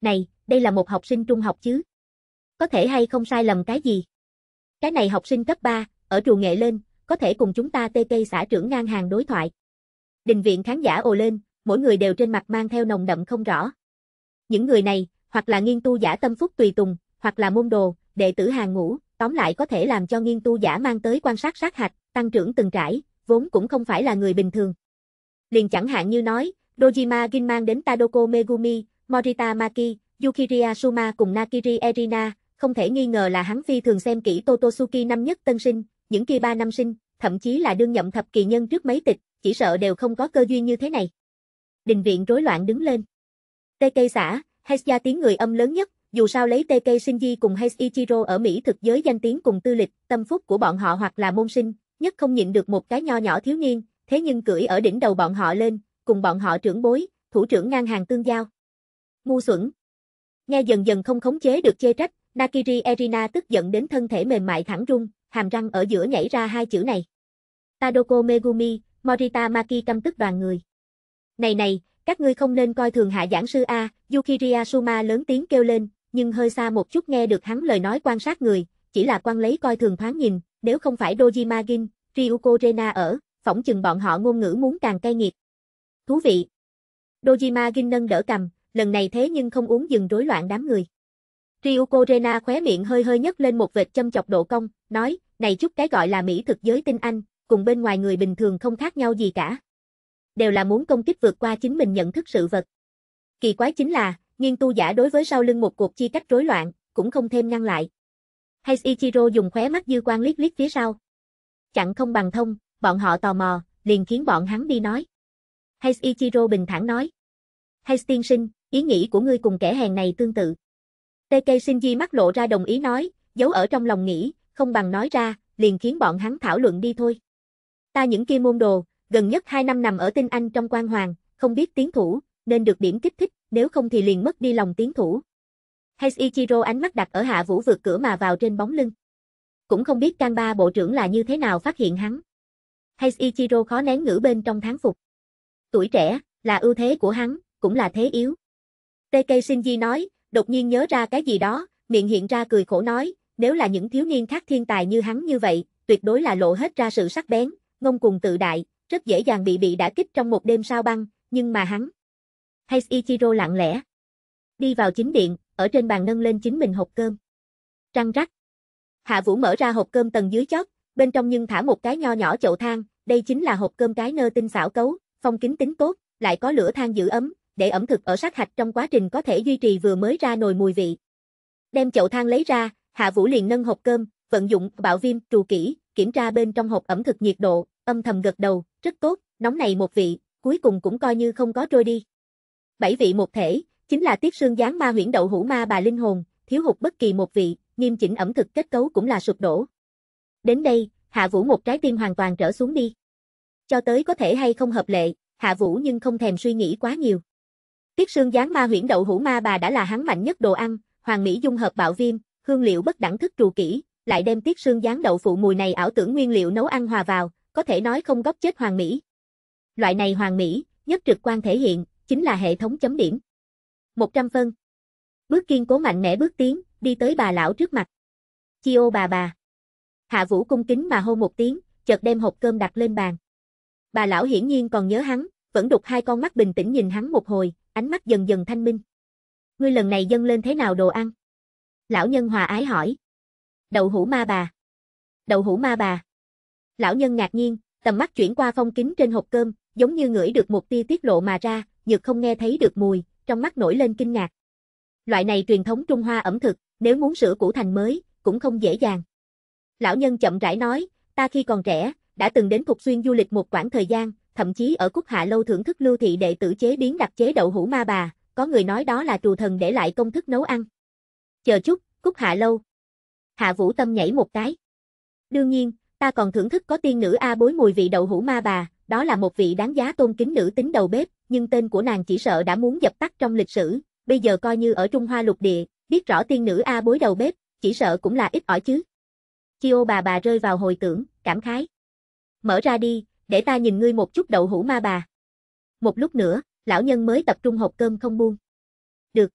Này, đây là một học sinh trung học chứ. Có thể hay không sai lầm cái gì? Cái này học sinh cấp 3, ở trù nghệ lên, có thể cùng chúng ta tê cây xã trưởng ngang hàng đối thoại. Đình viện khán giả ồ lên, mỗi người đều trên mặt mang theo nồng đậm không rõ. Những người này, hoặc là nghiên tu giả tâm phúc tùy tùng, hoặc là môn đồ, đệ tử hàng ngũ, tóm lại có thể làm cho nghiên tu giả mang tới quan sát sát hạch, tăng trưởng từng trải, vốn cũng không phải là người bình thường. Liền chẳng hạn như nói, Dojima Gin mang đến Tadoko Megumi, Morita Maki, Yukiria Suma cùng Nakiri Erina, không thể nghi ngờ là hắn phi thường xem kỹ Totosuki năm nhất tân sinh, những kia ba năm sinh, thậm chí là đương nhậm thập kỳ nhân trước mấy tịch, chỉ sợ đều không có cơ duyên như thế này. Đình viện rối loạn đứng lên. Tê cây xã, Heisya tiếng người âm lớn nhất, dù sao lấy TK Shinji cùng Heiichiro ở Mỹ thực giới danh tiếng cùng tư lịch, tâm phúc của bọn họ hoặc là môn sinh, nhất không nhịn được một cái nho nhỏ thiếu niên, thế nhưng cưỡi ở đỉnh đầu bọn họ lên, cùng bọn họ trưởng bối, thủ trưởng ngang hàng tương giao. Ngu xuẩn. Nghe dần dần không khống chế được chê trách, Nakiri Erina tức giận đến thân thể mềm mại thẳng rung, hàm răng ở giữa nhảy ra hai chữ này. Tadoko Megumi, Morita Maki căm tức đoàn người. Này này, các ngươi không nên coi thường hạ giảng sư A, Yukiria Suma lớn tiếng kêu lên, nhưng hơi xa một chút nghe được hắn lời nói quan sát người, chỉ là quan lấy coi thường thoáng nhìn, nếu không phải Dojima Gin, Ryuko Rena ở, phỏng chừng bọn họ ngôn ngữ muốn càng cay nghiệt. Thú vị. Dojima Gin nâng đỡ cầm, lần này thế nhưng không uống dừng rối loạn đám người. Ryuko Rena khóe miệng hơi hơi nhấc lên một vệt châm chọc độ công, nói, này chút cái gọi là mỹ thực giới tinh anh, cùng bên ngoài người bình thường không khác nhau gì cả. Đều là muốn công kích vượt qua chính mình nhận thức sự vật. Kỳ quái chính là, nghiên tu giả đối với sau lưng một cuộc chi cách rối loạn, cũng không thêm ngăn lại. Hay Ichiro dùng khóe mắt dư quan liếc liếc phía sau. Chặn không bằng thông, bọn họ tò mò, liền khiến bọn hắn đi nói. Hay Ichiro bình thản nói. Hay tiên sinh, ý nghĩ của ngươi cùng kẻ hèn này tương tự. TK Shinji mắt lộ ra đồng ý nói, giấu ở trong lòng nghĩ, không bằng nói ra, liền khiến bọn hắn thảo luận đi thôi. Ta những kia môn đồ, gần nhất 2 năm nằm ở tinh anh trong quan hoàng, không biết tiến thủ, nên được điểm kích thích, nếu không thì liền mất đi lòng tiến thủ. Hay ánh mắt đặt ở hạ vũ vượt cửa mà vào trên bóng lưng. Cũng không biết can ba bộ trưởng là như thế nào phát hiện hắn. Hay khó nén ngữ bên trong tháng phục. Tuổi trẻ, là ưu thế của hắn, cũng là thế yếu. TK Shinji nói, đột nhiên nhớ ra cái gì đó, miệng hiện ra cười khổ nói, nếu là những thiếu niên khác thiên tài như hắn như vậy, tuyệt đối là lộ hết ra sự sắc bén, ngông cùng tự đại, rất dễ dàng bị bị đã kích trong một đêm sao băng, nhưng mà hắn. Hay Ichiro lặng lẽ. Đi vào chính điện, ở trên bàn nâng lên chính mình hộp cơm. Trăng rắc. Hạ Vũ mở ra hộp cơm tầng dưới chót, bên trong nhưng thả một cái nho nhỏ chậu than, đây chính là hộp cơm cái nơ tinh xảo cấu, phong kính tính tốt, lại có lửa than giữ ấm, để ẩm thực ở sát hạch trong quá trình có thể duy trì vừa mới ra nồi mùi vị. Đem chậu than lấy ra, Hạ Vũ liền nâng hộp cơm, vận dụng bạo viêm trù kỹ, kiểm tra bên trong hộp ẩm thực nhiệt độ, âm thầm gật đầu, rất tốt, nóng này một vị, cuối cùng cũng coi như không có trôi đi. Bảy vị một thể, chính là tiết xương gián ma huyễn đậu hũ ma bà linh hồn, thiếu hụt bất kỳ một vị, nghiêm chỉnh ẩm thực kết cấu cũng là sụp đổ. Đến đây, Hạ Vũ một trái tim hoàn toàn trở xuống đi. Cho tới có thể hay không hợp lệ, Hạ Vũ nhưng không thèm suy nghĩ quá nhiều. Tiết xương gián ma huyễn đậu hũ ma bà đã là hắn mạnh nhất đồ ăn, hoàng mỹ dung hợp bạo viêm, hương liệu bất đẳng thức trù kỹ, lại đem tiết xương gián đậu phụ mùi này ảo tưởng nguyên liệu nấu ăn hòa vào, có thể nói không góc chết hoàng mỹ. Loại này hoàng mỹ, nhất trực quan thể hiện, chính là hệ thống chấm điểm. 100 phân. Bước kiên cố mạnh mẽ bước tiến, đi tới bà lão trước mặt. Chi ô bà bà. Hạ Vũ cung kính mà hô một tiếng, chợt đem hộp cơm đặt lên bàn. Bà lão hiển nhiên còn nhớ hắn, vẫn đục hai con mắt bình tĩnh nhìn hắn một hồi, ánh mắt dần dần thanh minh. Ngươi lần này dâng lên thế nào đồ ăn? Lão nhân hòa ái hỏi. Đậu hũ ma bà. Đậu hũ ma bà. Lão nhân ngạc nhiên, tầm mắt chuyển qua phong kính trên hộp cơm, giống như ngửi được một tia tiết lộ mà ra, nhược không nghe thấy được mùi, trong mắt nổi lên kinh ngạc. Loại này truyền thống Trung Hoa ẩm thực, nếu muốn sửa cũ thành mới, cũng không dễ dàng. Lão nhân chậm rãi nói, ta khi còn trẻ, đã từng đến Thục Xuyên du lịch một quãng thời gian, thậm chí ở Cúc Hạ Lâu thưởng thức lưu thị đệ tử chế biến đặc chế đậu hũ ma bà, có người nói đó là trù thần để lại công thức nấu ăn. Chờ chút, Cúc Hạ Lâu. Hạ Vũ Tâm nhảy một cái. Đương nhiên, ta còn thưởng thức có tiên nữ A bối mùi vị đậu hũ ma bà, đó là một vị đáng giá tôn kính nữ tính đầu bếp, nhưng tên của nàng chỉ sợ đã muốn dập tắt trong lịch sử, bây giờ coi như ở Trung Hoa lục địa, biết rõ tiên nữ A bối đầu bếp, chỉ sợ cũng là ít ỏi chứ. Chiô bà bà rơi vào hồi tưởng, cảm khái. Mở ra đi, để ta nhìn ngươi một chút đậu hũ ma bà. Một lúc nữa, lão nhân mới tập trung hộp cơm không buông. Được.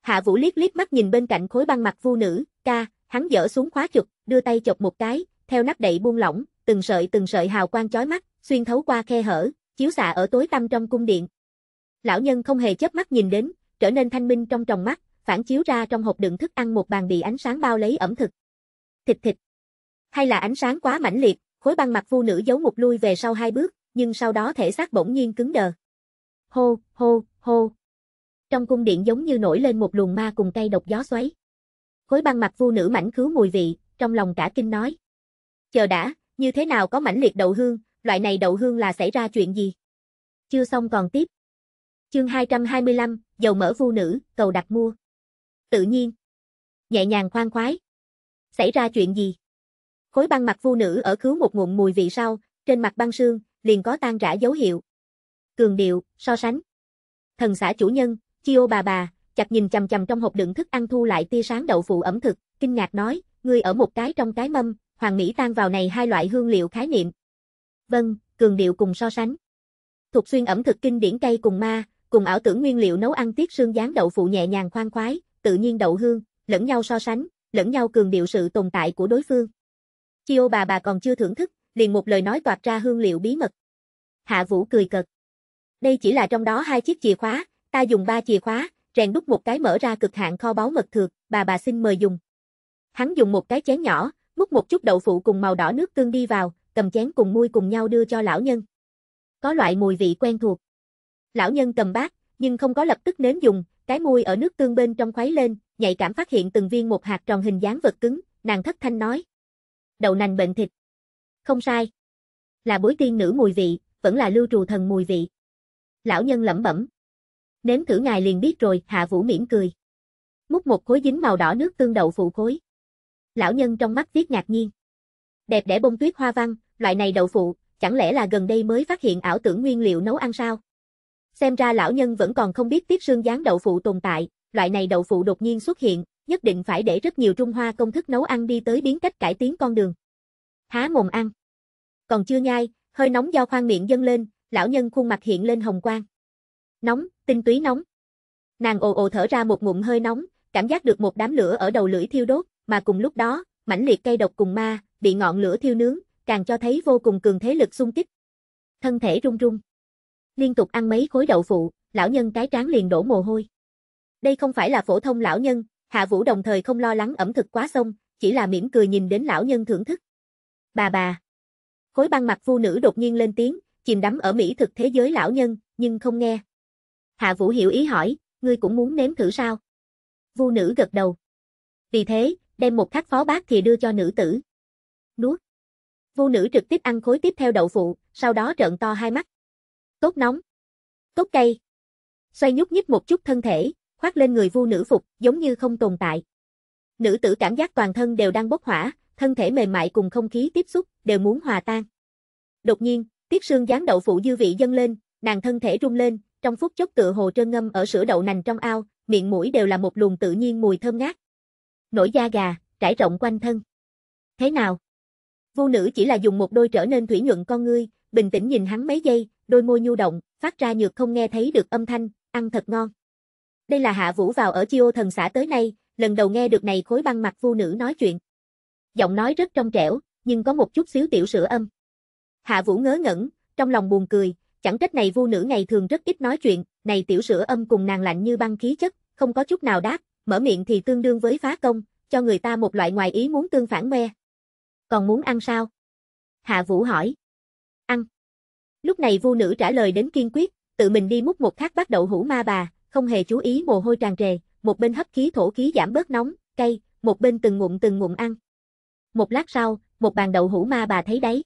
Hạ Vũ liếc liếc mắt nhìn bên cạnh khối băng mặt vu nữ, ca, hắn dở xuống khóa chụp, đưa tay chọc một cái, theo nắp đậy buông lỏng, từng sợi từng sợi hào quang chói mắt, xuyên thấu qua khe hở, chiếu xạ ở tối tăm trong cung điện. Lão nhân không hề chớp mắt nhìn đến, trở nên thanh minh trong tròng mắt, phản chiếu ra trong hộp đựng thức ăn một bàn bị ánh sáng bao lấy ẩm thực. Thịt thịt. Hay là ánh sáng quá mãnh liệt, khối băng mặt phu nữ giấu một lui về sau hai bước, nhưng sau đó thể xác bỗng nhiên cứng đờ. Hô, hô, hô. Trong cung điện giống như nổi lên một luồng ma cùng cây độc gió xoáy. Khối băng mặt phu nữ mảnh khứu mùi vị, trong lòng cả kinh nói. Chờ đã, như thế nào có mảnh liệt đậu hương, loại này đậu hương là xảy ra chuyện gì? Chưa xong còn tiếp. Chương 225, dầu mỡ vu nữ, cầu đặt mua. Tự nhiên. Nhẹ nhàng khoan khoái. Xảy ra chuyện gì? Khối băng mặt vu nữ ở cứu một ngụm mùi vị sau, trên mặt băng sương, liền có tan rã dấu hiệu. Cường điệu, so sánh. Thần xã chủ nhân, chiêu bà bà, chặt nhìn chầm chầm trong hộp đựng thức ăn thu lại tia sáng đậu phụ ẩm thực, kinh ngạc nói, ngươi ở một cái trong cái mâm, hoàng mỹ tan vào này hai loại hương liệu khái niệm. Vâng, cường điệu cùng so sánh. Thuộc xuyên ẩm thực kinh điển cây cùng ma, cùng ảo tưởng nguyên liệu nấu ăn tiết xương dáng đậu phụ nhẹ nhàng khoan khoái, tự nhiên đậu hương, lẫn nhau so sánh, lẫn nhau cường điệu sự tồn tại của đối phương. Chiêu bà bà còn chưa thưởng thức, liền một lời nói toạc ra hương liệu bí mật. Hạ Vũ cười cợt. Đây chỉ là trong đó hai chiếc chìa khóa, ta dùng ba chìa khóa, rèn đúc một cái mở ra cực hạn kho báu mật thược, bà bà xin mời dùng. Hắn dùng một cái chén nhỏ, múc một chút đậu phụ cùng màu đỏ nước tương đi vào, cầm chén cùng muôi cùng nhau đưa cho lão nhân. Có loại mùi vị quen thuộc. Lão nhân cầm bát, nhưng không có lập tức nếm dùng, cái muôi ở nước tương bên trong khuấy lên, nhạy cảm phát hiện từng viên một hạt tròn hình dáng vật cứng, nàng thất thanh nói. Đậu nành bệnh thịt. Không sai. Là bối tiên nữ mùi vị, vẫn là lưu trù thần mùi vị. Lão nhân lẩm bẩm. Nếm thử ngài liền biết rồi, hạ vũ mỉm cười. Múc một khối dính màu đỏ nước tương đậu phụ khối. Lão nhân trong mắt viết ngạc nhiên. Đẹp đẽ bông tuyết hoa văn, loại này đậu phụ, chẳng lẽ là gần đây mới phát hiện ảo tưởng nguyên liệu nấu ăn sao? Xem ra lão nhân vẫn còn không biết tiếp xương dáng đậu phụ tồn tại, loại này đậu phụ đột nhiên xuất hiện, nhất định phải để rất nhiều Trung Hoa công thức nấu ăn đi tới biến cách cải tiến con đường. Há mồm ăn. Còn chưa nhai, hơi nóng do khoang miệng dâng lên, lão nhân khuôn mặt hiện lên hồng quang. Nóng, tinh túy nóng. Nàng ồ ồ thở ra một ngụm hơi nóng, cảm giác được một đám lửa ở đầu lưỡi thiêu đốt, mà cùng lúc đó, mãnh liệt cây độc cùng ma, bị ngọn lửa thiêu nướng, càng cho thấy vô cùng cường thế lực xung kích. Thân thể run run. Liên tục ăn mấy khối đậu phụ, lão nhân cái trán liền đổ mồ hôi. Đây không phải là phổ thông lão nhân, Hạ Vũ đồng thời không lo lắng ẩm thực quá sông, chỉ là mỉm cười nhìn đến lão nhân thưởng thức. Bà bà. Khối băng mặt phu nữ đột nhiên lên tiếng, chìm đắm ở mỹ thực thế giới lão nhân, nhưng không nghe. Hạ Vũ hiểu ý hỏi, ngươi cũng muốn nếm thử sao? Vu nữ gật đầu. Vì thế, đem một khắc phó bát thì đưa cho nữ tử. Nuốt. Vu nữ trực tiếp ăn khối tiếp theo đậu phụ, sau đó trợn to hai mắt. Tốt nóng. Tốt cay. Xoay nhúc nhích một chút thân thể, khoác lên người vu nữ phục, giống như không tồn tại. Nữ tử cảm giác toàn thân đều đang bốc hỏa, thân thể mềm mại cùng không khí tiếp xúc, đều muốn hòa tan. Đột nhiên, tiết sương dáng đậu phụ dư vị dâng lên, nàng thân thể rung lên, trong phút chốc tựa hồ trơn ngâm ở sữa đậu nành trong ao, miệng mũi đều là một luồng tự nhiên mùi thơm ngát. Nổi da gà, trải rộng quanh thân. Thế nào? Vu nữ chỉ là dùng một đôi trở nên thủy nhuận con ngươi, bình tĩnh nhìn hắn mấy giây, đôi môi nhu động, phát ra nhược không nghe thấy được âm thanh, ăn thật ngon. Đây là Hạ Vũ vào ở Chiêu thần xã tới nay, lần đầu nghe được này khối băng mặt vu nữ nói chuyện. Giọng nói rất trong trẻo, nhưng có một chút xíu tiểu sữa âm. Hạ Vũ ngớ ngẩn, trong lòng buồn cười, chẳng trách này vu nữ ngày thường rất ít nói chuyện, này tiểu sữa âm cùng nàng lạnh như băng khí chất, không có chút nào đáp, mở miệng thì tương đương với phá công, cho người ta một loại ngoài ý muốn tương phản me. Còn muốn ăn sao? Hạ Vũ hỏi. Ăn. Lúc này vu nữ trả lời đến kiên quyết, tự mình đi múc một thác bắt đậu hũ ma bà, không hề chú ý mồ hôi tràn trề, một bên hấp khí thổ khí giảm bớt nóng, cay, một bên từng ngụm từng ngụm ăn. Một lát sau, một bàn đậu hũ ma bà thấy đấy.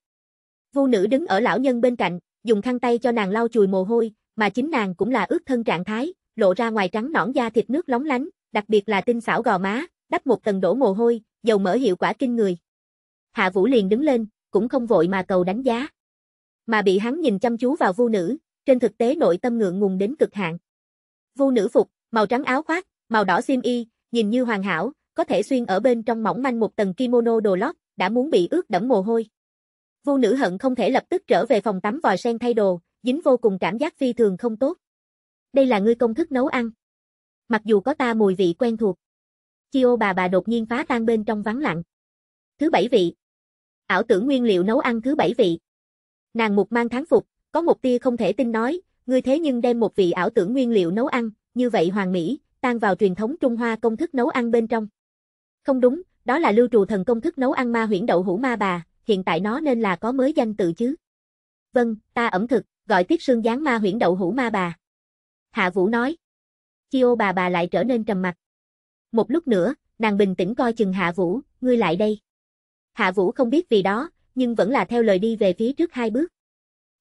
Vu nữ đứng ở lão nhân bên cạnh, dùng khăn tay cho nàng lau chùi mồ hôi, mà chính nàng cũng là ướt thân trạng thái, lộ ra ngoài trắng nõn da thịt nước lóng lánh, đặc biệt là tinh xảo gò má, đắp một tầng đổ mồ hôi, dầu mỡ hiệu quả kinh người. Hạ Vũ liền đứng lên, cũng không vội mà cầu đánh giá. Mà bị hắn nhìn chăm chú vào vu nữ, trên thực tế nội tâm ngượng ngùng đến cực hạn. Vu nữ phục, màu trắng áo khoác, màu đỏ xiêm y, nhìn như hoàn hảo, có thể xuyên ở bên trong mỏng manh một tầng kimono đồ lót, đã muốn bị ướt đẫm mồ hôi. Vu nữ hận không thể lập tức trở về phòng tắm vòi sen thay đồ, dính vô cùng cảm giác phi thường không tốt. Đây là ngươi công thức nấu ăn. Mặc dù có ta mùi vị quen thuộc. Chiô bà bà đột nhiên phá tan bên trong vắng lặng. Thứ bảy vị. Ảo tưởng nguyên liệu nấu ăn thứ bảy vị. Nàng mục mang tháng phục, có một tia không thể tin nói, ngươi thế nhưng đem một vị ảo tưởng nguyên liệu nấu ăn, như vậy hoàng mỹ, tan vào truyền thống Trung Hoa công thức nấu ăn bên trong. Không đúng, đó là lưu trù thần công thức nấu ăn ma huyễn đậu hũ ma bà, hiện tại nó nên là có mới danh tự chứ. Vâng, ta ẩm thực, gọi tiết sương gián ma huyễn đậu hũ ma bà. Hạ Vũ nói. Chiêu bà bà lại trở nên trầm mặt. Một lúc nữa, nàng bình tĩnh coi chừng Hạ Vũ, ngươi lại đây. Hạ Vũ không biết vì đó, nhưng vẫn là theo lời đi về phía trước hai bước.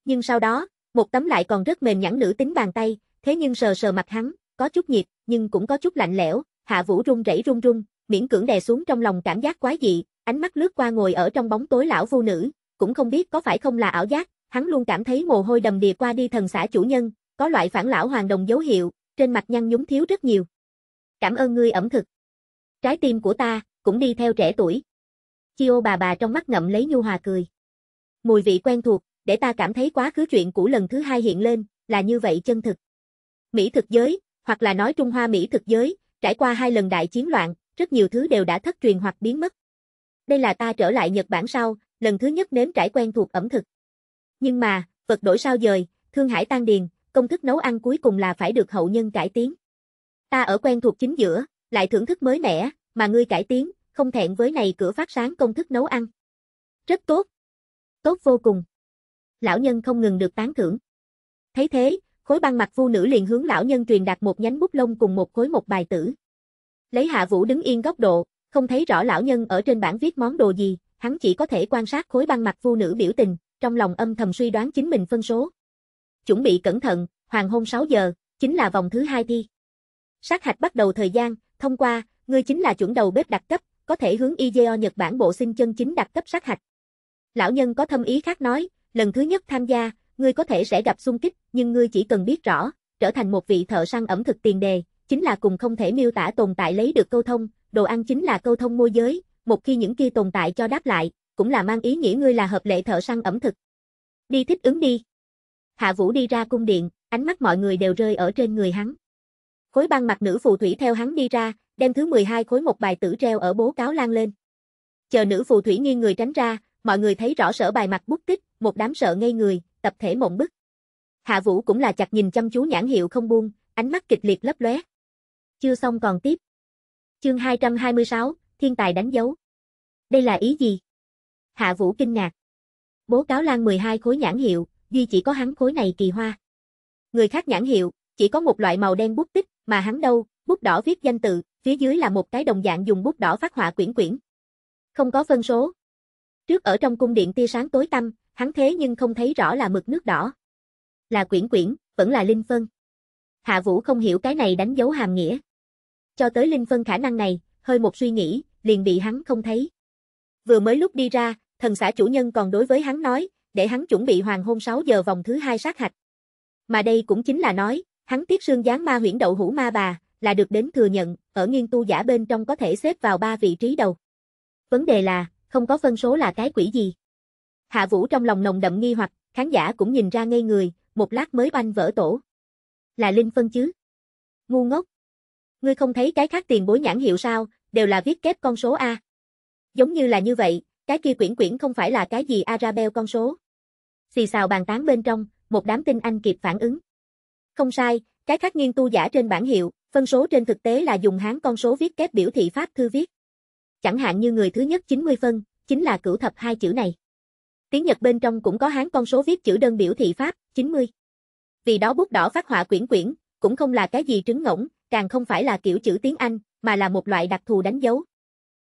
Nhưng sau đó, một tấm lại còn rất mềm nhẵn nữ tính bàn tay, thế nhưng sờ sờ mặt hắn, có chút nhiệt, nhưng cũng có chút lạnh lẽo, Hạ Vũ run rẩy run run, miễn cưỡng đè xuống trong lòng cảm giác quái dị, ánh mắt lướt qua ngồi ở trong bóng tối lão phu nữ, cũng không biết có phải không là ảo giác, hắn luôn cảm thấy mồ hôi đầm đìa qua đi thần xã chủ nhân, có loại phản lão hoàng đồng dấu hiệu, trên mặt nhăn nhúm thiếu rất nhiều. Cảm ơn ngươi ẩm thực. Trái tim của ta, cũng đi theo trẻ tuổi. chiêu bà bà trong mắt ngậm lấy nhu hòa cười. Mùi vị quen thuộc, để ta cảm thấy quá khứ chuyện cũ lần thứ hai hiện lên, là như vậy chân thực. Mỹ thực giới, hoặc là nói Trung Hoa Mỹ thực giới, trải qua hai lần đại chiến loạn, rất nhiều thứ đều đã thất truyền hoặc biến mất. Đây là ta trở lại Nhật Bản sau, lần thứ nhất nếm trải quen thuộc ẩm thực. Nhưng mà, vật đổi sao dời, thương hải tan điền, công thức nấu ăn cuối cùng là phải được hậu nhân cải tiến. Ta ở quen thuộc chính giữa, lại thưởng thức mới mẻ, mà ngươi cải tiến, không thẹn với này cửa phát sáng công thức nấu ăn. Rất tốt. Tốt vô cùng. Lão nhân không ngừng được tán thưởng. Thấy thế, khối băng mặt phu nữ liền hướng lão nhân truyền đạt một nhánh bút lông cùng một khối một bài tử. Lấy Hạ Vũ đứng yên góc độ, không thấy rõ lão nhân ở trên bảng viết món đồ gì, hắn chỉ có thể quan sát khối băng mặt phu nữ biểu tình, trong lòng âm thầm suy đoán chính mình phân số. Chuẩn bị cẩn thận, hoàng hôn 6 giờ, chính là vòng thứ hai thi. Sát hạch bắt đầu thời gian, thông qua, ngươi chính là chuẩn đầu bếp đặc cấp, có thể hướng IGO Nhật Bản bộ xin chân chính đặc cấp sát hạch. Lão nhân có thâm ý khác nói, lần thứ nhất tham gia, ngươi có thể sẽ gặp xung kích, nhưng ngươi chỉ cần biết rõ, trở thành một vị thợ săn ẩm thực tiền đề, chính là cùng không thể miêu tả tồn tại lấy được câu thông, đồ ăn chính là câu thông môi giới, một khi những kia tồn tại cho đáp lại, cũng là mang ý nghĩa ngươi là hợp lệ thợ săn ẩm thực. Đi thích ứng đi. Hạ Vũ đi ra cung điện, ánh mắt mọi người đều rơi ở trên người hắn. Khối băng mặt nữ phù thủy theo hắn đi ra, đem thứ 12 khối một bài tử treo ở bố cáo lan lên. Chờ nữ phù thủy nghiêng người tránh ra, mọi người thấy rõ sở bài mặt bút tích, một đám sợ ngây người, tập thể mộng bức. Hạ Vũ cũng là chặt nhìn chăm chú nhãn hiệu không buông, ánh mắt kịch liệt lấp lóe. Chưa xong còn tiếp. Chương 226, Thiên tài đánh dấu. Đây là ý gì? Hạ Vũ kinh ngạc. Bố cáo lan 12 khối nhãn hiệu, duy chỉ có hắn khối này kỳ hoa. Người khác nhãn hiệu, chỉ có một loại màu đen bút tích, mà hắn đâu, bút đỏ viết danh tự, phía dưới là một cái đồng dạng dùng bút đỏ phát họa quyển quyển. Không có phân số. Trước ở trong cung điện tia sáng tối tăm, hắn thế nhưng không thấy rõ là mực nước đỏ. Là quyển quyển, vẫn là linh phân. Hạ Vũ không hiểu cái này đánh dấu hàm nghĩa. Cho tới linh phân khả năng này, hơi một suy nghĩ, liền bị hắn không thấy. Vừa mới lúc đi ra, thần xã chủ nhân còn đối với hắn nói, để hắn chuẩn bị hoàng hôn 6 giờ vòng thứ hai sát hạch. Mà đây cũng chính là nói, hắn tiết xương gián ma huyễn đậu hũ ma bà, là được đến thừa nhận, ở nghiên tu giả bên trong có thể xếp vào ba vị trí đầu. Vấn đề là, không có phân số là cái quỷ gì. Hạ Vũ trong lòng nồng đậm nghi hoặc, khán giả cũng nhìn ra ngây người, một lát mới banh vỡ tổ. Là linh phân chứ? Ngu ngốc. Ngươi không thấy cái khác tiền bối nhãn hiệu sao, đều là viết kép con số A. Giống như là như vậy, cái kia quyển quyển không phải là cái gì Arabel con số. Xì xào bàn tán bên trong, một đám tinh anh kịp phản ứng. Không sai, cái khác nghiên tu giả trên bản hiệu, phân số trên thực tế là dùng hán con số viết kép biểu thị pháp thư viết. Chẳng hạn như người thứ nhất 90 phân, chính là cửu thập hai chữ này. Tiếng Nhật bên trong cũng có hán con số viết chữ đơn biểu thị pháp, 90. Vì đó bút đỏ phát họa quyển quyển, cũng không là cái gì trứng ngỗng, càng không phải là kiểu chữ tiếng Anh, mà là một loại đặc thù đánh dấu.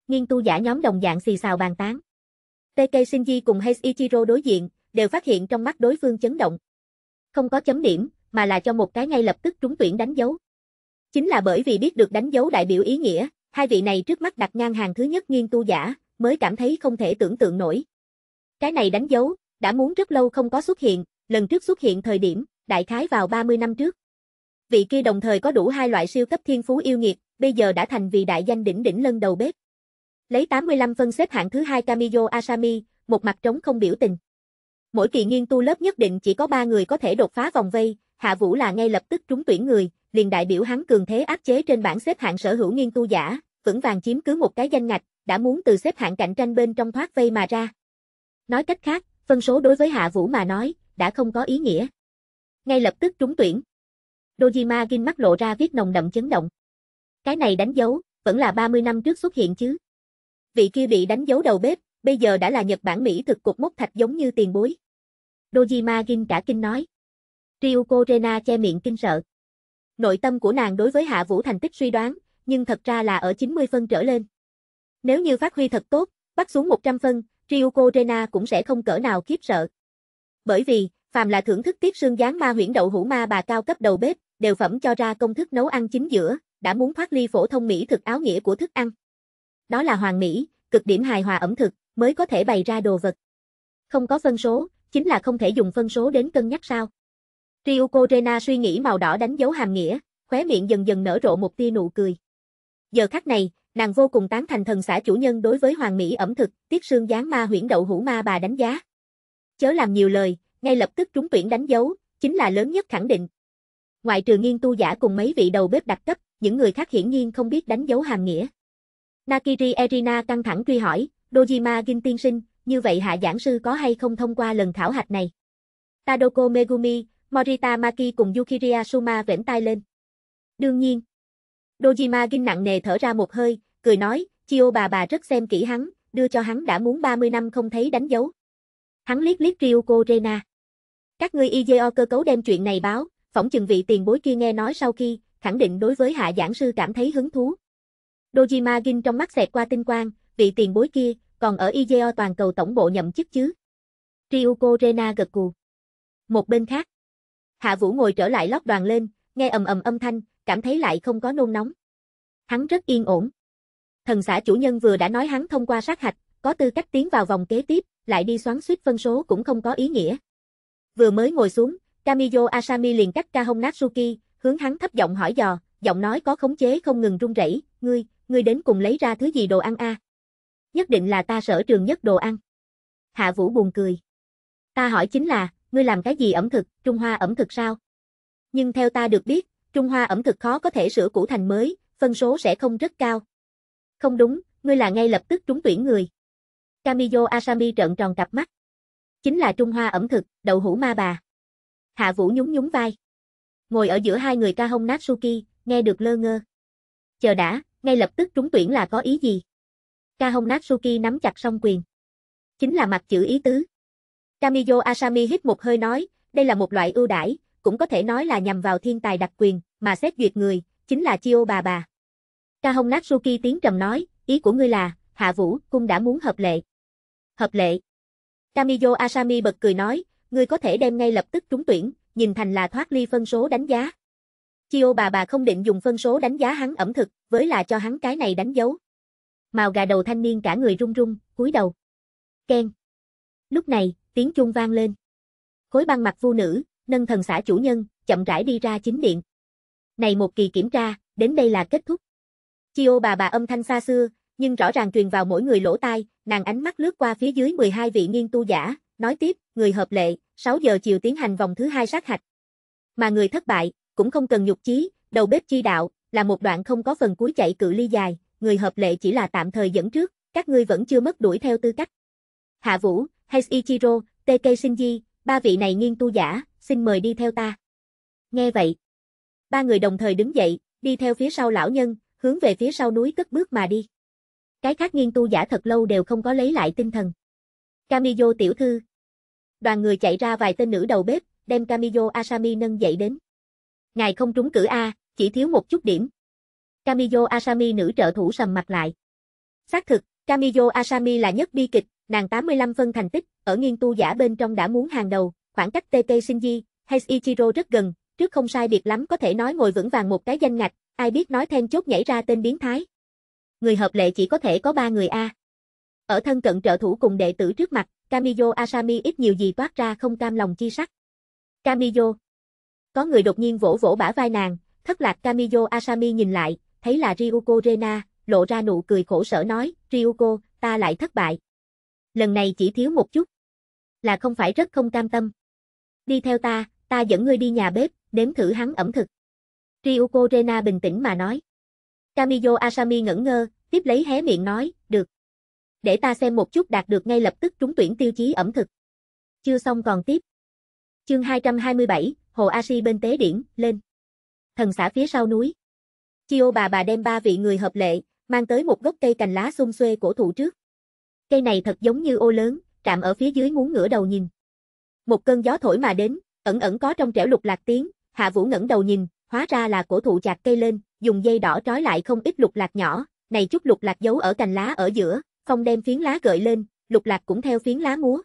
Nghiên tu giả nhóm đồng dạng xì xào bàn tán. TK Shinji cùng Heis Ichiro đối diện, đều phát hiện trong mắt đối phương chấn động. Không có chấm điểm, mà là cho một cái ngay lập tức trúng tuyển đánh dấu. Chính là bởi vì biết được đánh dấu đại biểu ý nghĩa, hai vị này trước mắt đặt ngang hàng thứ nhất nghiên tu giả, mới cảm thấy không thể tưởng tượng nổi. Cái này đánh dấu, đã muốn rất lâu không có xuất hiện, lần trước xuất hiện thời điểm, đại khái vào 30 năm trước. Vị kia đồng thời có đủ hai loại siêu cấp thiên phú yêu nghiệt, bây giờ đã thành vị đại danh đỉnh đỉnh lân đầu bếp. Lấy 85 phân xếp hạng thứ hai Kamiyo Asami, một mặt trống không biểu tình. Mỗi kỳ nghiên tu lớp nhất định chỉ có 3 người có thể đột phá vòng vây, Hạ Vũ là ngay lập tức trúng tuyển người, liền đại biểu hắn cường thế áp chế trên bảng xếp hạng sở hữu nghiên tu giả, vững vàng chiếm cứ một cái danh ngạch, đã muốn từ xếp hạng cạnh tranh bên trong thoát vây mà ra. Nói cách khác, phân số đối với Hạ Vũ mà nói, đã không có ý nghĩa. Ngay lập tức trúng tuyển. Dojima Gin mắt lộ ra viết nồng đậm chấn động. Cái này đánh dấu, vẫn là 30 năm trước xuất hiện chứ. Vị kia bị đánh dấu đầu bếp, bây giờ đã là Nhật Bản Mỹ thực cục mốc thạch giống như tiền bối. Dojima Gin cả kinh nói. Ryuko Rena che miệng kinh sợ. Nội tâm của nàng đối với Hạ Vũ thành tích suy đoán, nhưng thật ra là ở 90 phân trở lên. Nếu như phát huy thật tốt, bắt xuống 100 phân, Ryuko Rena cũng sẽ không cỡ nào khiếp sợ. Bởi vì, phàm là thưởng thức tiếp xương gián ma huyễn đậu hũ ma bà cao cấp đầu bếp, đều phẩm cho ra công thức nấu ăn chính giữa, đã muốn thoát ly phổ thông mỹ thực áo nghĩa của thức ăn. Đó là hoàng mỹ, cực điểm hài hòa ẩm thực, mới có thể bày ra đồ vật. Không có phân số, chính là không thể dùng phân số đến cân nhắc sao. Ryuko Rena suy nghĩ màu đỏ đánh dấu hàm nghĩa, khóe miệng dần dần nở rộ một tia nụ cười. Giờ khắc này, nàng vô cùng tán thành thần xã chủ nhân đối với hoàng mỹ ẩm thực, tiết xương dáng ma huyễn đậu hũ ma bà đánh giá. Chớ làm nhiều lời, ngay lập tức trúng tuyển đánh dấu, chính là lớn nhất khẳng định. Ngoại trừ nghiên tu giả cùng mấy vị đầu bếp đặc cấp, những người khác hiển nhiên không biết đánh dấu hàm nghĩa. Nakiri Erina căng thẳng truy hỏi, Dojima Gin tiên sinh, như vậy hạ giảng sư có hay không thông qua lần khảo hạch này? Tadoko Megumi, Morita Maki cùng Yukiria Suma vểnh tai lên. Đương nhiên. Dojima Gin nặng nề thở ra một hơi, cười nói, Chio bà bà rất xem kỹ hắn, đưa cho hắn đã muốn 30 năm không thấy đánh dấu. Hắn liếc liếc Ryuko Rena. Các ngươi IJO cơ cấu đem chuyện này báo, phỏng chừng vị tiền bối kia nghe nói sau khi, khẳng định đối với hạ giảng sư cảm thấy hứng thú. Dojima Gin trong mắt xẹt qua tinh quang, vị tiền bối kia, còn ở IGO toàn cầu tổng bộ nhậm chức chứ. Ryuko Rena gật cù. Một bên khác, Hạ Vũ ngồi trở lại lót đoàn lên, nghe ầm ầm âm thanh, cảm thấy lại không có nôn nóng. Hắn rất yên ổn. Thần xã chủ nhân vừa đã nói hắn thông qua sát hạch, có tư cách tiến vào vòng kế tiếp, lại đi xoắn suýt phân số cũng không có ý nghĩa. Vừa mới ngồi xuống, Kamiyo Asami liền cắt Kahon Natsuki, hướng hắn thấp giọng hỏi dò, giọng nói có khống chế không ngừng run rẩy, "Ngươi, ngươi đến cùng lấy ra thứ gì đồ ăn a?" Nhất định là ta sở trường nhất đồ ăn. Hạ Vũ buồn cười. Ta hỏi chính là, ngươi làm cái gì ẩm thực, Trung Hoa ẩm thực sao? Nhưng theo ta được biết, Trung Hoa ẩm thực khó có thể sửa cũ thành mới, phân số sẽ không rất cao. Không đúng, ngươi là ngay lập tức trúng tuyển người. Kamiyo Asami trợn tròn cặp mắt. Chính là Trung Hoa ẩm thực, đậu hũ ma bà. Hạ Vũ nhún nhún vai. Ngồi ở giữa hai người Kahon Natsuki, nghe được lơ ngơ. Chờ đã, ngay lập tức trúng tuyển là có ý gì? Kahon Natsuki nắm chặt song quyền. Chính là mặt chữ ý tứ. Kamiyo Asami hít một hơi nói, đây là một loại ưu đãi, cũng có thể nói là nhằm vào thiên tài đặc quyền, mà xét duyệt người, chính là Chio bà bà. Kahon Natsuki tiếng trầm nói, ý của ngươi là, Hạ Vũ, cung đã muốn hợp lệ. Hợp lệ. Kamiyo Asami bật cười nói, ngươi có thể đem ngay lập tức trúng tuyển, nhìn thành là thoát ly phân số đánh giá. Chio bà bà không định dùng phân số đánh giá hắn ẩm thực, với là cho hắn cái này đánh dấu. Màu gà đầu thanh niên cả người run run, cúi đầu. Ken. Lúc này, tiếng chuông vang lên. Khối băng mặt vu nữ, nâng thần xã chủ nhân, chậm rãi đi ra chính điện. Này một kỳ kiểm tra, đến đây là kết thúc. Chio bà bà âm thanh xa xưa, nhưng rõ ràng truyền vào mỗi người lỗ tai, nàng ánh mắt lướt qua phía dưới 12 vị nghiên tu giả, nói tiếp, người hợp lệ, 6 giờ chiều tiến hành vòng thứ hai sát hạch. Mà người thất bại, cũng không cần nhục chí, đầu bếp chi đạo, là một đoạn không có phần cuối chạy cự ly dài, người hợp lệ chỉ là tạm thời dẫn trước, các ngươi vẫn chưa mất đuổi theo tư cách. Hạ Vũ, Heiichiro, TK Shinji, ba vị này nghiên tu giả, xin mời đi theo ta. Nghe vậy, ba người đồng thời đứng dậy, đi theo phía sau lão nhân, hướng về phía sau núi cất bước mà đi. Cái khác nghiên tu giả thật lâu đều không có lấy lại tinh thần. Kamiyo tiểu thư. Đoàn người chạy ra vài tên nữ đầu bếp, đem Kamiyo Asami nâng dậy đến. Ngài không trúng cử A, chỉ thiếu một chút điểm. Kamiyo Asami nữ trợ thủ sầm mặt lại. Xác thực, Kamiyo Asami là nhất bi kịch, nàng 85 phân thành tích, ở nghiên tu giả bên trong đã muốn hàng đầu, khoảng cách TT Shinji, hay Ichiro rất gần, trước không sai biệt lắm có thể nói ngồi vững vàng một cái danh ngạch, ai biết nói then chốt nhảy ra tên biến thái. Người hợp lệ chỉ có thể có ba người A. Ở thân cận trợ thủ cùng đệ tử trước mặt, Kamiyo Asami ít nhiều gì toát ra không cam lòng chi sắc. Kamiyo. Có người đột nhiên vỗ vỗ bả vai nàng, thất lạc Kamiyo Asami nhìn lại, thấy là Ryuko Rena, lộ ra nụ cười khổ sở nói, Ryuko, ta lại thất bại. Lần này chỉ thiếu một chút. Là không phải rất không cam tâm. Đi theo ta, ta dẫn ngươi đi nhà bếp, đếm thử hắn ẩm thực. Ryuko Rena bình tĩnh mà nói. Kamiyo Asami ngẩn ngơ, tiếp lấy hé miệng nói, được. Để ta xem một chút đạt được ngay lập tức trúng tuyển tiêu chí ẩm thực. Chưa xong còn tiếp. Chương 227, Hồ Ashi bên tế điển, lên. Thần xã phía sau núi. Chiêu bà bà đem ba vị người hợp lệ, mang tới một gốc cây cành lá xung xuê cổ thụ trước. Cây này thật giống như ô lớn, Trạm ở phía dưới muốn ngửa đầu nhìn. Một cơn gió thổi mà đến, ẩn ẩn có trong trẻo lục lạc tiếng, Hạ Vũ ngẩng đầu nhìn, hóa ra là cổ thụ chặt cây lên, dùng dây đỏ trói lại không ít lục lạc nhỏ, này chút lục lạc giấu ở cành lá ở giữa, phong đem phiến lá gợi lên, lục lạc cũng theo phiến lá múa.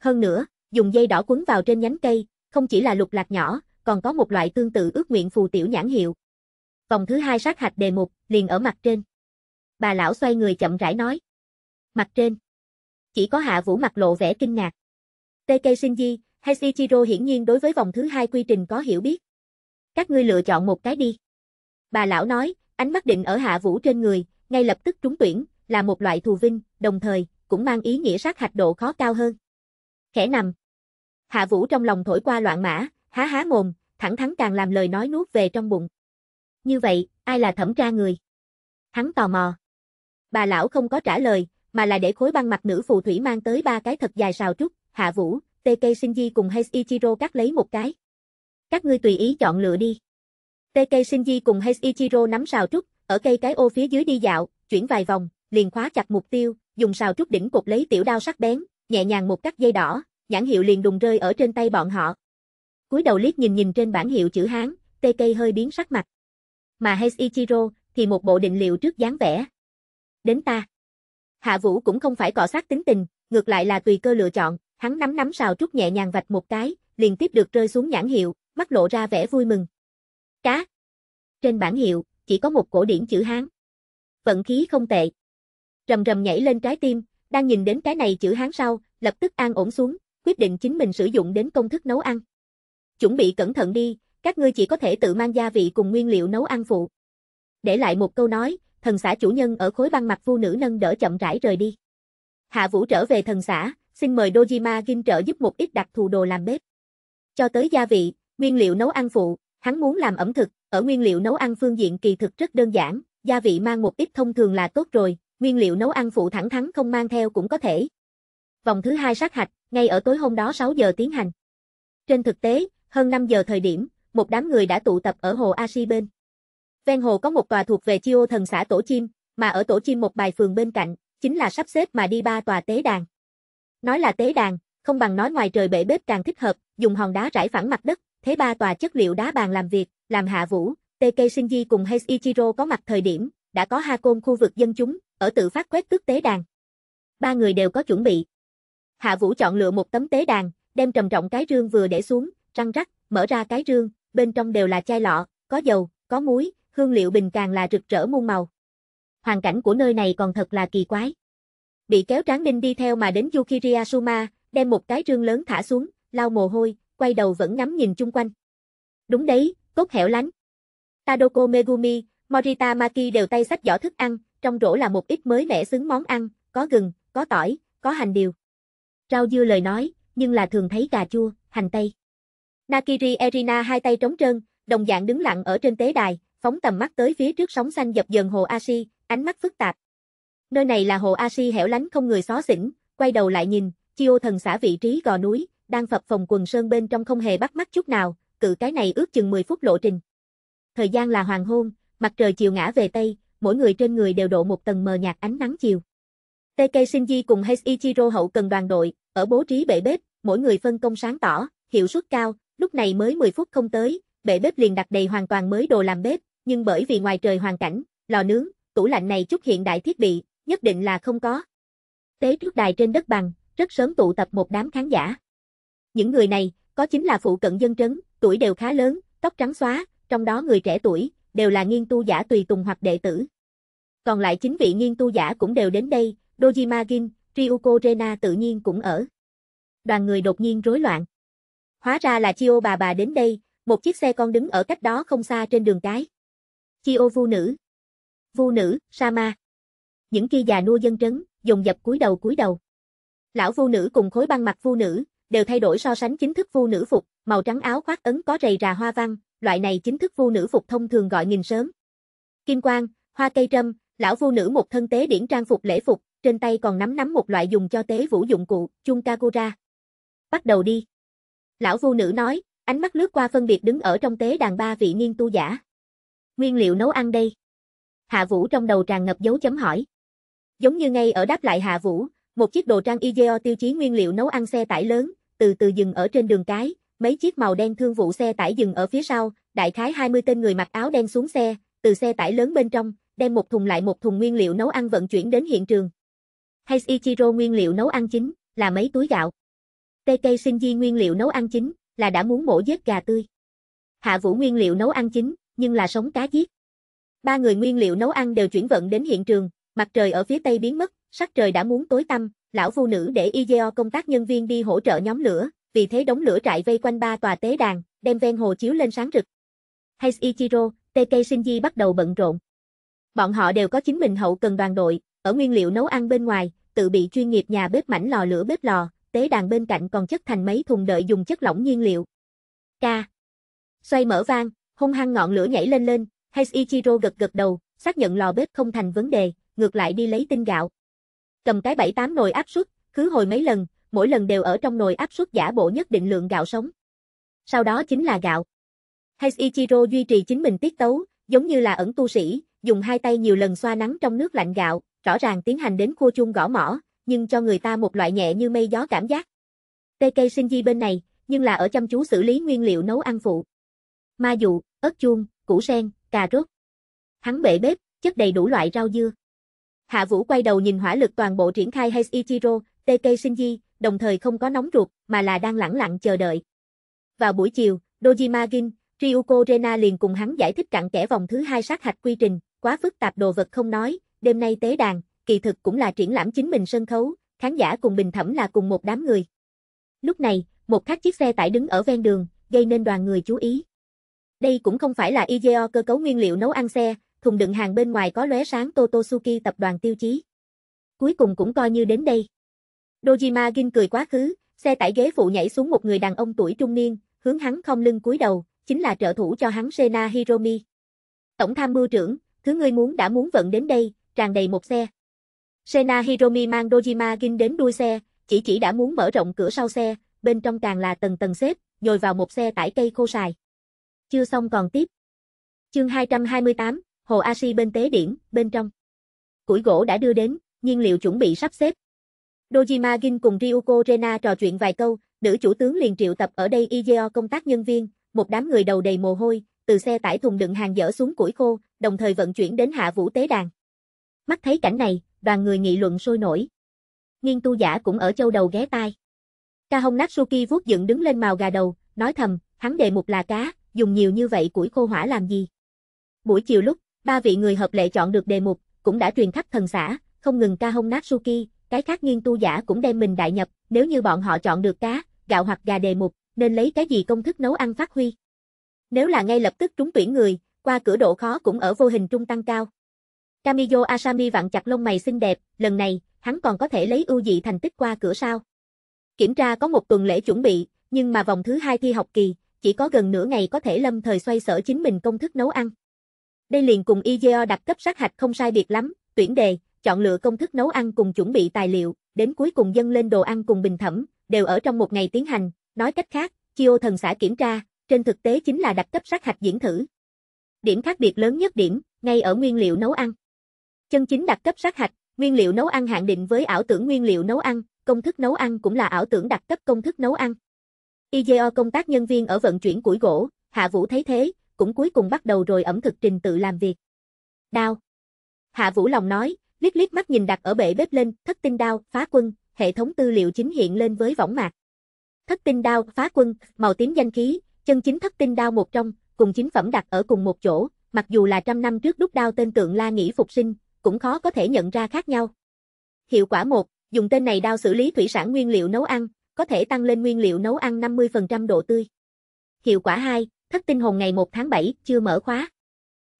Hơn nữa, dùng dây đỏ quấn vào trên nhánh cây, không chỉ là lục lạc nhỏ, còn có một loại tương tự ước nguyện phù tiểu nhãn hiệu. Vòng thứ hai sát hạch đề mục, liền ở mặt trên. Bà lão xoay người chậm rãi nói. Mặt trên. Chỉ có Hạ Vũ mặt lộ vẻ kinh ngạc. TK Shinji, hay hiển nhiên đối với vòng thứ hai quy trình có hiểu biết. Các ngươi lựa chọn một cái đi. Bà lão nói, ánh mắt định ở Hạ Vũ trên người, ngay lập tức trúng tuyển, là một loại thù vinh, đồng thời, cũng mang ý nghĩa sát hạch độ khó cao hơn. Khẽ nằm. Hạ Vũ trong lòng thổi qua loạn mã, há há mồm, thẳng thắn càng làm lời nói nuốt về trong bụng. Như vậy, ai là thẩm tra người? Hắn tò mò. Bà lão không có trả lời, mà là để khối băng mặt nữ phù thủy mang tới ba cái thật dài sào trúc, Hạ Vũ, TK Shinji cùng Heiichiro cắt lấy một cái. Các ngươi tùy ý chọn lựa đi. TK Shinji cùng Heiichiro nắm sào trúc, ở cây cái ô phía dưới đi dạo, chuyển vài vòng, liền khóa chặt mục tiêu, dùng sào trúc đỉnh cột lấy tiểu đao sắc bén, nhẹ nhàng một cắt dây đỏ, nhãn hiệu liền đùng rơi ở trên tay bọn họ. Cúi đầu liếc nhìn nhìn trên bảng hiệu chữ Hán, TK hơi biến sắc mặt. Mà Heiichiro thì một bộ định liệu trước dáng vẻ. Đến ta. Hạ Vũ cũng không phải cọ sát tính tình, ngược lại là tùy cơ lựa chọn, hắn nắm nắm sào trúc nhẹ nhàng vạch một cái, liền tiếp được rơi xuống nhãn hiệu, mắt lộ ra vẻ vui mừng. Cá. Trên bản hiệu, chỉ có một cổ điển chữ Hán. Vận khí không tệ. Rầm rầm nhảy lên trái tim, đang nhìn đến cái này chữ Hán sau, lập tức an ổn xuống, quyết định chính mình sử dụng đến công thức nấu ăn. Chuẩn bị cẩn thận đi, các ngươi chỉ có thể tự mang gia vị cùng nguyên liệu nấu ăn phụ. Để lại một câu nói, thần xã chủ nhân ở khối băng mặt phu nữ nâng đỡ chậm rãi rời đi. Hạ Vũ trở về thần xã, xin mời Dojima Gin trợ giúp một ít đặc thù đồ làm bếp. Cho tới gia vị, nguyên liệu nấu ăn phụ, hắn muốn làm ẩm thực, ở nguyên liệu nấu ăn phương diện kỳ thực rất đơn giản, gia vị mang một ít thông thường là tốt rồi, nguyên liệu nấu ăn phụ thẳng thắn không mang theo cũng có thể. Vòng thứ hai sát hạch, ngay ở tối hôm đó 6 giờ tiến hành. Trên thực tế, hơn 5 giờ thời điểm, một đám người đã tụ tập ở hồ Ashi bên. Ven hồ có một tòa thuộc về Chiô thần xã Tổ Chim, mà ở Tổ Chim một bài phường bên cạnh, chính là sắp xếp mà đi ba tòa tế đàn. Nói là tế đàn, không bằng nói ngoài trời bể bếp càng thích hợp, dùng hòn đá rải phẳng mặt đất, thế ba tòa chất liệu đá bàn làm việc, làm hạ vũ, TK Shinji cùng Heiichiro có mặt thời điểm, đã có ha côn khu vực dân chúng, ở tự phát quét tước tế đàn. Ba người đều có chuẩn bị. Hạ Vũ chọn lựa một tấm tế đàn, đem trầm trọng cái rương vừa để xuống, răng rắc, mở ra cái rương, bên trong đều là chai lọ, có dầu, có muối, hương liệu bình càng là rực rỡ muôn màu. Hoàn cảnh của nơi này còn thật là kỳ quái. Bị kéo tráng ninh đi theo mà đến Yukiriyasuma, đem một cái rương lớn thả xuống, lau mồ hôi, quay đầu vẫn ngắm nhìn chung quanh. Đúng đấy, cốt hẻo lánh. Tadoko Megumi, Morita Maki đều tay sách giỏ thức ăn, trong rổ là một ít mới mẻ xứng món ăn, có gừng, có tỏi, có hành điều. Rau dưa lời nói, nhưng là thường thấy cà chua, hành tây. Nakiri Erina hai tay trống trơn, đồng dạng đứng lặng ở trên tế đài, phóng tầm mắt tới phía trước sóng xanh dập dần hồ Ashi, ánh mắt phức tạp. Nơi này là hồ Ashi hẻo lánh không người xó xỉnh, quay đầu lại nhìn, Chiô thần xã vị trí gò núi, đang phập phòng quần sơn bên trong không hề bắt mắt chút nào, cự cái này ước chừng 10 phút lộ trình. Thời gian là hoàng hôn, mặt trời chiều ngã về tây, mỗi người trên người đều độ một tầng mờ nhạt ánh nắng chiều. TK Shinji cùng Heiichiro hậu cần đoàn đội, ở bố trí bể bếp, mỗi người phân công sáng tỏ, hiệu suất cao, lúc này mới 10 phút không tới, bể bếp liền đặt đầy hoàn toàn mới đồ làm bếp, nhưng bởi vì ngoài trời hoàn cảnh, lò nướng, tủ lạnh này chút hiện đại thiết bị, nhất định là không có. Tế trước đài trên đất bằng, rất sớm tụ tập một đám khán giả. Những người này, có chính là phụ cận dân trấn, tuổi đều khá lớn, tóc trắng xóa, trong đó người trẻ tuổi, đều là nghiên tu giả tùy tùng hoặc đệ tử. Còn lại chính vị nghiên tu giả cũng đều đến đây, Dojima Gin, Ryuko Rena tự nhiên cũng ở. Đoàn người đột nhiên rối loạn. Hóa ra là Chio bà bà đến đây, một chiếc xe con đứng ở cách đó không xa trên đường cái. Chio vu nữ. Vu nữ, Sama. Những kia già nua dân trấn, dùng dập cúi đầu cúi đầu. Lão vu nữ cùng khối băng mặt vu nữ, đều thay đổi so sánh chính thức vu nữ phục, màu trắng áo khoác ấn có rầy rà hoa văn, loại này chính thức vu nữ phục thông thường gọi nghìn sớm. Kim quang, hoa cây trâm, lão vu nữ một thân tế điển trang phục lễ phục, trên tay còn nắm nắm một loại dùng cho tế vũ dụng cụ, chung kagura. Bắt đầu đi. Lão vu nữ nói, ánh mắt lướt qua phân biệt đứng ở trong tế đàn ba vị nghiên tu giả. Nguyên liệu nấu ăn đây. Hạ Vũ trong đầu tràn ngập dấu chấm hỏi. Giống như ngay ở đáp lại Hạ Vũ, một chiếc đồ trang IGO tiêu chí nguyên liệu nấu ăn xe tải lớn, từ từ dừng ở trên đường cái, mấy chiếc màu đen thương vụ xe tải dừng ở phía sau, đại khái 20 tên người mặc áo đen xuống xe, từ xe tải lớn bên trong, đem một thùng lại một thùng nguyên liệu nấu ăn vận chuyển đến hiện trường. Heiichiro nguyên liệu nấu ăn chính, là mấy túi gạo. TK Di nguyên liệu nấu ăn chính, là đã muốn mổ giết gà tươi. Hạ Vũ nguyên liệu nấu ăn chính, nhưng là sống cá giết. Ba người nguyên liệu nấu ăn đều chuyển vận đến hiện trường, mặt trời ở phía tây biến mất, sắc trời đã muốn tối tăm, lão phu nữ để IGO công tác nhân viên đi hỗ trợ nhóm lửa, vì thế đống lửa trại vây quanh ba tòa tế đàn, đem ven hồ chiếu lên sáng rực. Heiichiro, TK Shinji bắt đầu bận rộn. Bọn họ đều có chính mình hậu cần đoàn đội, ở nguyên liệu nấu ăn bên ngoài, tự bị chuyên nghiệp nhà bếp mảnh lò lửa bếp lò, tế đàn bên cạnh còn chất thành mấy thùng đợi dùng chất lỏng nhiên liệu. Ca. Xoay mở vang, hung hăng ngọn lửa nhảy lên lên, Heiichiro gật gật đầu, xác nhận lò bếp không thành vấn đề, ngược lại đi lấy tinh gạo. Cầm cái bảy tám nồi áp suất, cứ hồi mấy lần, mỗi lần đều ở trong nồi áp suất giả bộ nhất định lượng gạo sống. Sau đó chính là gạo. Heiichiro duy trì chính mình tiết tấu, giống như là ẩn tu sĩ, dùng hai tay nhiều lần xoa nắng trong nước lạnh gạo, rõ ràng tiến hành đến khô chung gõ mỏ, nhưng cho người ta một loại nhẹ như mây gió cảm giác. TK Shinji bên này, nhưng là ở chăm chú xử lý nguyên liệu nấu ăn phụ. Ma dụ, ớt chuông, củ sen, cà rốt. Hắn bể bếp, chất đầy đủ loại rau dưa. Hạ Vũ quay đầu nhìn hỏa lực toàn bộ triển khai Heiichiro, TK Shinji, đồng thời không có nóng ruột, mà là đang lẳng lặng chờ đợi. Vào buổi chiều, Dojima Gin, Ryuko Rena liền cùng hắn giải thích cặn kẽ vòng thứ hai sát hạch quy trình, quá phức tạp đồ vật không nói, đêm nay tế đàn, kỳ thực cũng là triển lãm chính mình sân khấu, khán giả cùng bình thẩm là cùng một đám người. Lúc này, một khách chiếc xe tải đứng ở ven đường, gây nên đoàn người chú ý. Đây cũng không phải là IGO cơ cấu nguyên liệu nấu ăn xe, thùng đựng hàng bên ngoài có lóe sáng Totosuki tập đoàn tiêu chí. Cuối cùng cũng coi như đến đây. Dojima Gin cười quá khứ, xe tải ghế phụ nhảy xuống một người đàn ông tuổi trung niên, hướng hắn không lưng cúi đầu, chính là trợ thủ cho hắn Sena Hiromi. Tổng tham mưu trưởng, thứ ngươi muốn đã muốn vận đến đây, tràn đầy một xe. Sena Hiromi mang Dojima Gin đến đuôi xe, chỉ chỉ đã muốn mở rộng cửa sau xe, bên trong càng là tầng tầng xếp, nhồi vào một xe tải cây khô xài. Chưa xong còn tiếp. Chương 228, Hồ Ashi bên tế điển, bên trong. Củi gỗ đã đưa đến, nhiên liệu chuẩn bị sắp xếp. Dojima Gin cùng Ryuko Rena trò chuyện vài câu, nữ chủ tướng liền triệu tập ở đây IGO công tác nhân viên, một đám người đầu đầy mồ hôi, từ xe tải thùng đựng hàng dỡ xuống củi khô, đồng thời vận chuyển đến hạ vũ tế đàn. Mắt thấy cảnh này, đoàn người nghị luận sôi nổi. Nghiên tu giả cũng ở châu đầu ghé tai. Ca hông Natsuki vuốt dựng đứng lên màu gà đầu, nói thầm, hắn đề mục là cá, dùng nhiều như vậy củi khô hỏa làm gì. Buổi chiều lúc, ba vị người hợp lệ chọn được đề mục, cũng đã truyền khắp thần xã, không ngừng ca hông Natsuki, cái khác nghiên tu giả cũng đem mình đại nhập, nếu như bọn họ chọn được cá, gạo hoặc gà đề mục, nên lấy cái gì công thức nấu ăn phát huy. Nếu là ngay lập tức trúng tuyển người, qua cửa độ khó cũng ở vô hình trung tăng cao. Kamiyo Asami vặn chặt lông mày xinh đẹp, lần này, hắn còn có thể lấy ưu dị thành tích qua cửa sao. Kiểm tra có một tuần lễ chuẩn bị, nhưng mà vòng thứ hai thi học kỳ, chỉ có gần nửa ngày có thể lâm thời xoay sở chính mình công thức nấu ăn. Đây liền cùng IGO đặt cấp sát hạch không sai biệt lắm, tuyển đề, chọn lựa công thức nấu ăn cùng chuẩn bị tài liệu, đến cuối cùng dâng lên đồ ăn cùng bình thẩm, đều ở trong một ngày tiến hành, nói cách khác, Chio thần xã kiểm tra, trên thực tế chính là đặt cấp sát hạch diễn thử. Điểm khác biệt lớn nhất điểm, ngay ở nguyên liệu nấu ăn. Chân chính đặt cấp sát hạch, nguyên liệu nấu ăn hạn định với ảo tưởng nguyên liệu nấu ăn, công thức nấu ăn cũng là ảo tưởng đặt cấp công thức nấu ăn. IGO công tác nhân viên ở vận chuyển củi gỗ, Hạ Vũ thấy thế, cũng cuối cùng bắt đầu rồi ẩm thực trình tự làm việc. Đao. Hạ Vũ lòng nói, liếc liếc mắt nhìn đặt ở bệ bếp lên, thất tinh đao, phá quân, hệ thống tư liệu chính hiện lên với võng mạc. Thất tinh đao, phá quân, màu tím danh khí, chân chính thất tinh đao một trong, cùng chính phẩm đặt ở cùng một chỗ, mặc dù là trăm năm trước đúc đao tên tượng La Nghĩ phục sinh, cũng khó có thể nhận ra khác nhau. Hiệu quả 1, dùng tên này đao xử lý thủy sản nguyên liệu nấu ăn, có thể tăng lên nguyên liệu nấu ăn 50% độ tươi. Hiệu quả 2, thất tinh hồn ngày 1 tháng 7, chưa mở khóa.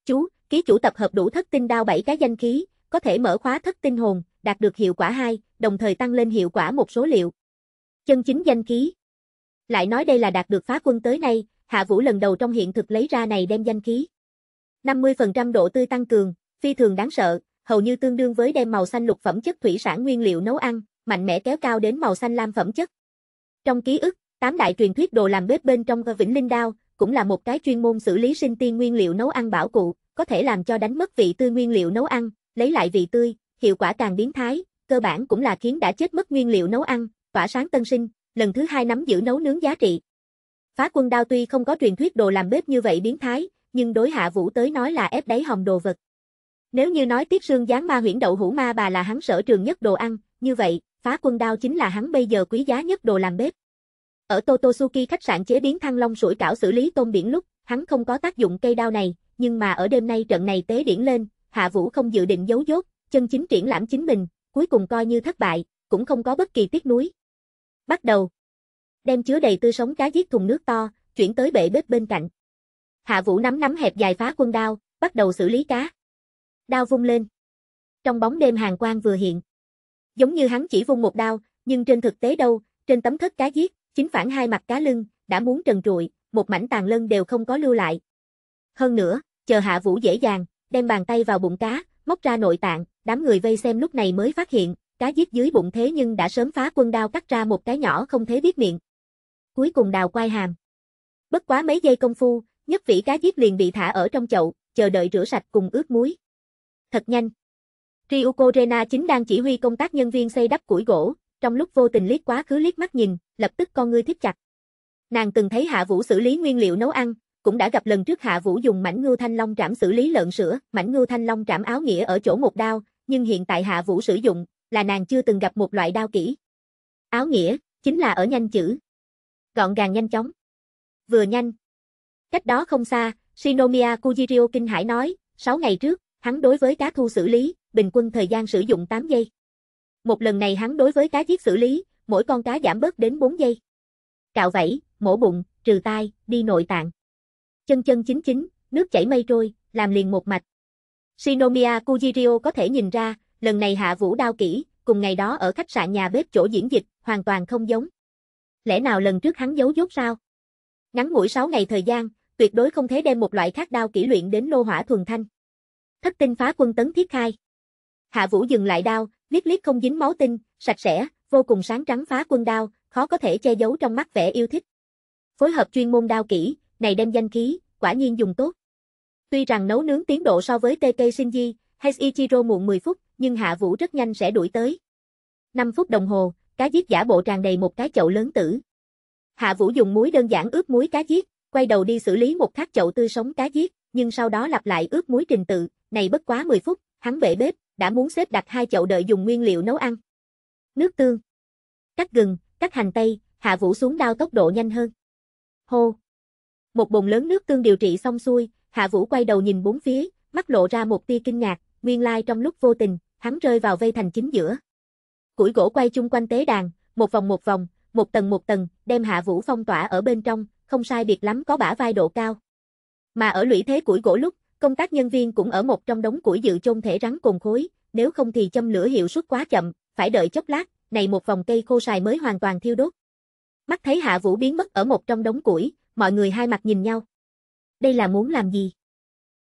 Chú, ký chủ tập hợp đủ thất tinh đao 7 cái danh khí, có thể mở khóa thất tinh hồn, đạt được hiệu quả 2, đồng thời tăng lên hiệu quả một số liệu. Chân chính danh khí. Lại nói đây là đạt được phá quân tới nay, Hạ Vũ lần đầu trong hiện thực lấy ra này đem danh khí. 50% độ tươi tăng cường, phi thường đáng sợ, hầu như tương đương với đem màu xanh lục phẩm chất thủy sản nguyên liệu nấu ăn, mạnh mẽ kéo cao đến màu xanh lam phẩm chất. Trong ký ức, tám đại truyền thuyết đồ làm bếp bên trong Vĩnh Linh Đao, cũng là một cái chuyên môn xử lý sinh tiên nguyên liệu nấu ăn bảo cụ, có thể làm cho đánh mất vị tươi nguyên liệu nấu ăn, lấy lại vị tươi, hiệu quả càng biến thái, cơ bản cũng là khiến đã chết mất nguyên liệu nấu ăn, tỏa sáng tân sinh, lần thứ hai nắm giữ nấu nướng giá trị. Phá quân đao tuy không có truyền thuyết đồ làm bếp như vậy biến thái, nhưng đối hạ vũ tới nói là ép đáy hồng đồ vật. Nếu như nói tiết sương gián ma huyễn đậu hũ ma bà là hắn sở trường nhất đồ ăn, như vậy, phá quân đao chính là hắn bây giờ quý giá nhất đồ làm bếp. Ở Totosuki khách sạn chế biến thăng long sủi cảo xử lý tôm biển lúc, hắn không có tác dụng cây đao này, nhưng mà ở đêm nay trận này tế điển lên, Hạ Vũ không dự định giấu dốt, chân chính triển lãm chính mình, cuối cùng coi như thất bại, cũng không có bất kỳ tiếc nuối. Bắt đầu. Đem chứa đầy tươi sống cá giết thùng nước to, chuyển tới bệ bếp bên cạnh. Hạ Vũ nắm nắm hẹp dài phá quân đao, bắt đầu xử lý cá. Đao vung lên. Trong bóng đêm hàng quang vừa hiện. Giống như hắn chỉ vung một đao, nhưng trên thực tế đâu, trên tấm thất cá giết, chính phản hai mặt cá lưng, đã muốn trần trụi, một mảnh tàn lân đều không có lưu lại. Hơn nữa, chờ Hạ Vũ dễ dàng, đem bàn tay vào bụng cá, móc ra nội tạng, đám người vây xem lúc này mới phát hiện, cá giết dưới bụng thế nhưng đã sớm phá quân đao cắt ra một cái nhỏ không thế biết miệng. Cuối cùng đào quai hàm. Bất quá mấy giây công phu, nhất vĩ cá giết liền bị thả ở trong chậu, chờ đợi rửa sạch cùng ướt muối. Thật nhanh. Ryuko Rena chính đang chỉ huy công tác nhân viên xây đắp củi gỗ, trong lúc vô tình liếc quá khứ liếc mắt nhìn, lập tức con ngươi thích chặt. Nàng từng thấy Hạ Vũ xử lý nguyên liệu nấu ăn, cũng đã gặp lần trước Hạ Vũ dùng mảnh ngưu thanh long trảm xử lý lợn sữa, mảnh ngưu thanh long trảm áo nghĩa ở chỗ một đao, nhưng hiện tại Hạ Vũ sử dụng, là nàng chưa từng gặp một loại đao kỹ. Áo nghĩa, chính là ở nhanh chữ. Gọn gàng nhanh chóng. Vừa nhanh. Cách đó không xa, Shinomiya Kujirio kinh hải nói, 6 ngày trước, hắn đối với cá thu xử lý, bình quân thời gian sử dụng 8 giây. Một lần này hắn đối với cá giết xử lý, mỗi con cá giảm bớt đến 4 giây. Cạo vẫy, mổ bụng, trừ tai, đi nội tạng. Chân chân chính chính, nước chảy mây trôi, làm liền một mạch. Shinomiya Kujirio có thể nhìn ra, lần này hạ vũ đao kỹ, cùng ngày đó ở khách sạn nhà bếp chỗ diễn dịch, hoàn toàn không giống. Lẽ nào lần trước hắn giấu dốt sao? Ngắn ngủi 6 ngày thời gian, tuyệt đối không thể đem một loại khác đao kỹ luyện đến lô hỏa thuần thanh. Thất tinh phá quân tấn thiết khai. Hạ Vũ dừng lại đao, liếc liếc không dính máu tinh, sạch sẽ, vô cùng sáng trắng phá quân đao, khó có thể che giấu trong mắt vẻ yêu thích. Phối hợp chuyên môn đao kỹ, này đem danh khí, quả nhiên dùng tốt. Tuy rằng nấu nướng tiến độ so với TK Shinji hay Ichiro muộn 10 phút, nhưng Hạ Vũ rất nhanh sẽ đuổi tới. 5 phút đồng hồ, cá giết giả bộ tràn đầy một cái chậu lớn tử. Hạ Vũ dùng muối đơn giản ướp muối cá giết, quay đầu đi xử lý một thác chậu tươi sống cá giết, nhưng sau đó lặp lại ướp muối trình tự, này bất quá 10 phút, hắn vệ bếp, đã muốn xếp đặt hai chậu đợi dùng nguyên liệu nấu ăn. Nước tương, cắt gừng, cắt hành tây, Hạ Vũ xuống đao tốc độ nhanh hơn. Hô. Một bồn lớn nước tương điều trị xong xuôi, Hạ Vũ quay đầu nhìn bốn phía, mắt lộ ra một tia kinh ngạc, nguyên lai trong lúc vô tình, hắn rơi vào vây thành chính giữa. Củi gỗ quay chung quanh tế đàn, một vòng một vòng, một tầng một tầng, đem Hạ Vũ phong tỏa ở bên trong, không sai biệt lắm có bả vai độ cao. Mà ở lũy thế củi gỗ lúc, công tác nhân viên cũng ở một trong đống củi dự chôn thể rắn cồn khối, nếu không thì châm lửa hiệu suất quá chậm, phải đợi chốc lát, này một vòng cây khô xài mới hoàn toàn thiêu đốt. Mắt thấy Hạ Vũ biến mất ở một trong đống củi, mọi người hai mặt nhìn nhau. Đây là muốn làm gì?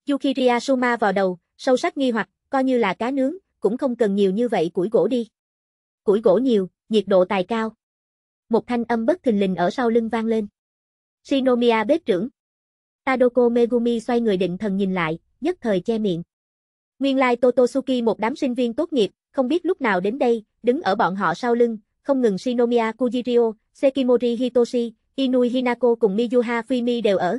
Yukiria Suma vào đầu, sâu sắc nghi hoặc, coi như là cá nướng, cũng không cần nhiều như vậy củi gỗ đi. Củi gỗ nhiều, nhiệt độ tài cao. Một thanh âm bất thình lình ở sau lưng vang lên. Shinomiya bếp trưởng. Tadoko Megumi xoay người định thần nhìn lại, nhất thời che miệng. Nguyên lai Totosuki một đám sinh viên tốt nghiệp, không biết lúc nào đến đây, đứng ở bọn họ sau lưng, không ngừng Shinomiya Kujirio, Sekimori Hitoshi, Inui Hinako cùng Miyuha Fumi đều ở.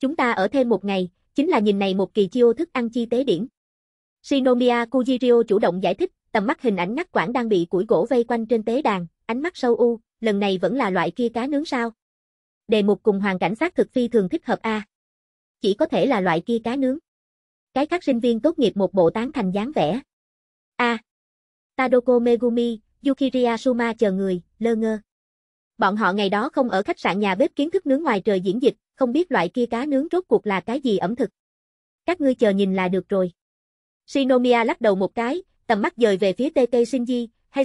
Chúng ta ở thêm một ngày, chính là nhìn này một kỳ chiêu thức ăn chi tế điển. Shinomiya Kujirio chủ động giải thích, tầm mắt hình ảnh ngắt quãng đang bị củi gỗ vây quanh trên tế đàn, ánh mắt sâu u, lần này vẫn là loại kia cá nướng sao? Đề mục cùng hoàn cảnh xác thực phi thường thích hợp a. Chỉ có thể là loại kia cá nướng. Cái khác sinh viên tốt nghiệp một bộ tán thành dáng vẻ. A. Tadoko Megumi, Yukiria Suma chờ người, lơ ngơ. Bọn họ ngày đó không ở khách sạn nhà bếp kiến thức nướng ngoài trời diễn dịch, không biết loại kia cá nướng rốt cuộc là cái gì ẩm thực. Các ngươi chờ nhìn là được rồi. Shinomiya lắc đầu một cái, tầm mắt dời về phía TT Shinji, hay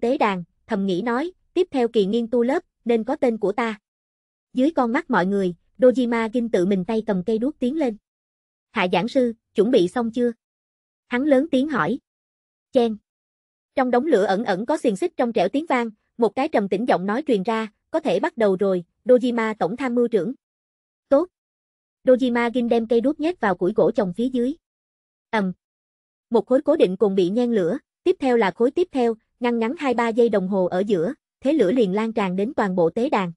tế đàn, thầm nghĩ nói, tiếp theo kỳ nghiên tu lớp, nên có tên của ta. Dưới con mắt mọi người, Dojima gin tự mình tay cầm cây đuốc tiến lên. Hạ giảng sư, chuẩn bị xong chưa? Hắn lớn tiếng hỏi. Chen. Trong đống lửa ẩn ẩn có xiềng xích trong trẻo tiếng vang, một cái trầm tĩnh giọng nói truyền ra, có thể bắt đầu rồi, Dojima tổng tham mưu trưởng. Tốt. Dojima Gin đem cây đuốc nhét vào củi gỗ trồng phía dưới. ầm. Một khối cố định cùng bị nhen lửa, tiếp theo là khối tiếp theo, ngăn ngắn 2-3 giây đồng hồ ở giữa, thế lửa liền lan tràn đến toàn bộ tế đàn.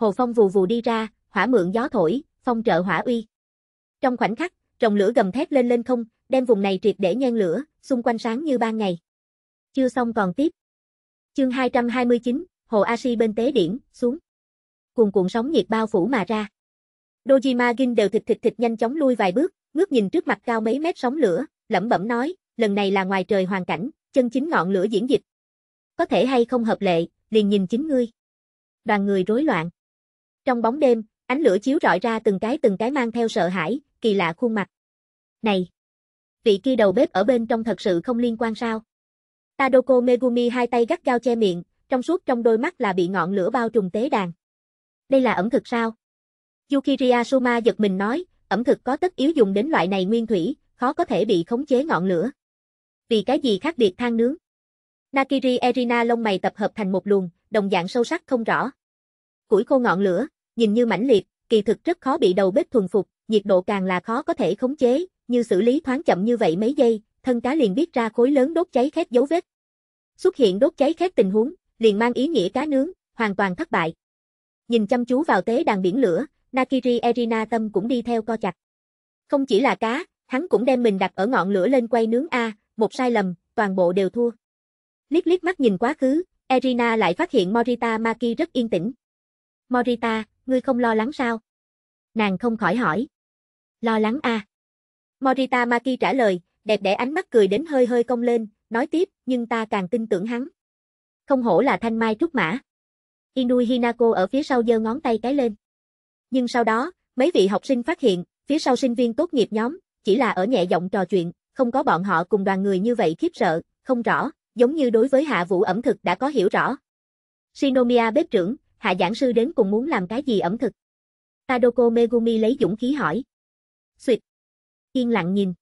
Hồ phong vù vù đi ra, hỏa mượn gió thổi, phong trợ hỏa uy. Trong khoảnh khắc, trồng lửa gầm thét lên lên không, đem vùng này triệt để nhen lửa, xung quanh sáng như ban ngày. Chưa xong còn tiếp. Chương 229, Hồ Ashi bên tế điển, xuống. Cuồn cuộn sóng nhiệt bao phủ mà ra. Dojima Gin đều thịt thịt thịt nhanh chóng lui vài bước, ngước nhìn trước mặt cao mấy mét sóng lửa, lẩm bẩm nói, lần này là ngoài trời hoàn cảnh, chân chính ngọn lửa diễn dịch. Có thể hay không hợp lệ, liền nhìn chính ngươi. Đoàn người rối loạn. Trong bóng đêm, ánh lửa chiếu rọi ra từng cái từng cái mang theo sợ hãi, kỳ lạ khuôn mặt. Này! Vị kia đầu bếp ở bên trong thật sự không liên quan sao? Tadoko Megumi hai tay gắt gao che miệng, trong suốt trong đôi mắt là bị ngọn lửa bao trùm tế đàn. Đây là ẩm thực sao? Yukiria Suma giật mình nói, ẩm thực có tất yếu dùng đến loại này nguyên thủy, khó có thể bị khống chế ngọn lửa. Vì cái gì khác biệt than nướng? Nakiri Erina lông mày tập hợp thành một luồng, đồng dạng sâu sắc không rõ. Củi khô ngọn lửa, nhìn như mãnh liệt, kỳ thực rất khó bị đầu bếp thuần phục, nhiệt độ càng là khó có thể khống chế, như xử lý thoáng chậm như vậy mấy giây, thân cá liền biết ra khối lớn đốt cháy khét dấu vết. Xuất hiện đốt cháy khét tình huống, liền mang ý nghĩa cá nướng, hoàn toàn thất bại. Nhìn chăm chú vào tế đàn biển lửa, Nakiri Erina tâm cũng đi theo co chặt. Không chỉ là cá, hắn cũng đem mình đặt ở ngọn lửa lên quay nướng A, một sai lầm, toàn bộ đều thua. Liếc liếc mắt nhìn quá khứ, Erina lại phát hiện Morita Maki rất yên tĩnh. Morita, ngươi không lo lắng sao? Nàng không khỏi hỏi. Lo lắng à? Morita Maki trả lời, đẹp đẽ ánh mắt cười đến hơi hơi cong lên, nói tiếp, nhưng ta càng tin tưởng hắn. Không hổ là thanh mai trúc mã. Inui Hinako ở phía sau giơ ngón tay cái lên. Nhưng sau đó, mấy vị học sinh phát hiện, phía sau sinh viên tốt nghiệp nhóm, chỉ là ở nhẹ giọng trò chuyện, không có bọn họ cùng đoàn người như vậy khiếp sợ, không rõ, giống như đối với hạ vũ ẩm thực đã có hiểu rõ. Shinomiya bếp trưởng, hạ giảng sư đến cùng muốn làm cái gì ẩm thực? Tadoko Megumi lấy dũng khí hỏi. Xuyệt. Yên lặng nhìn.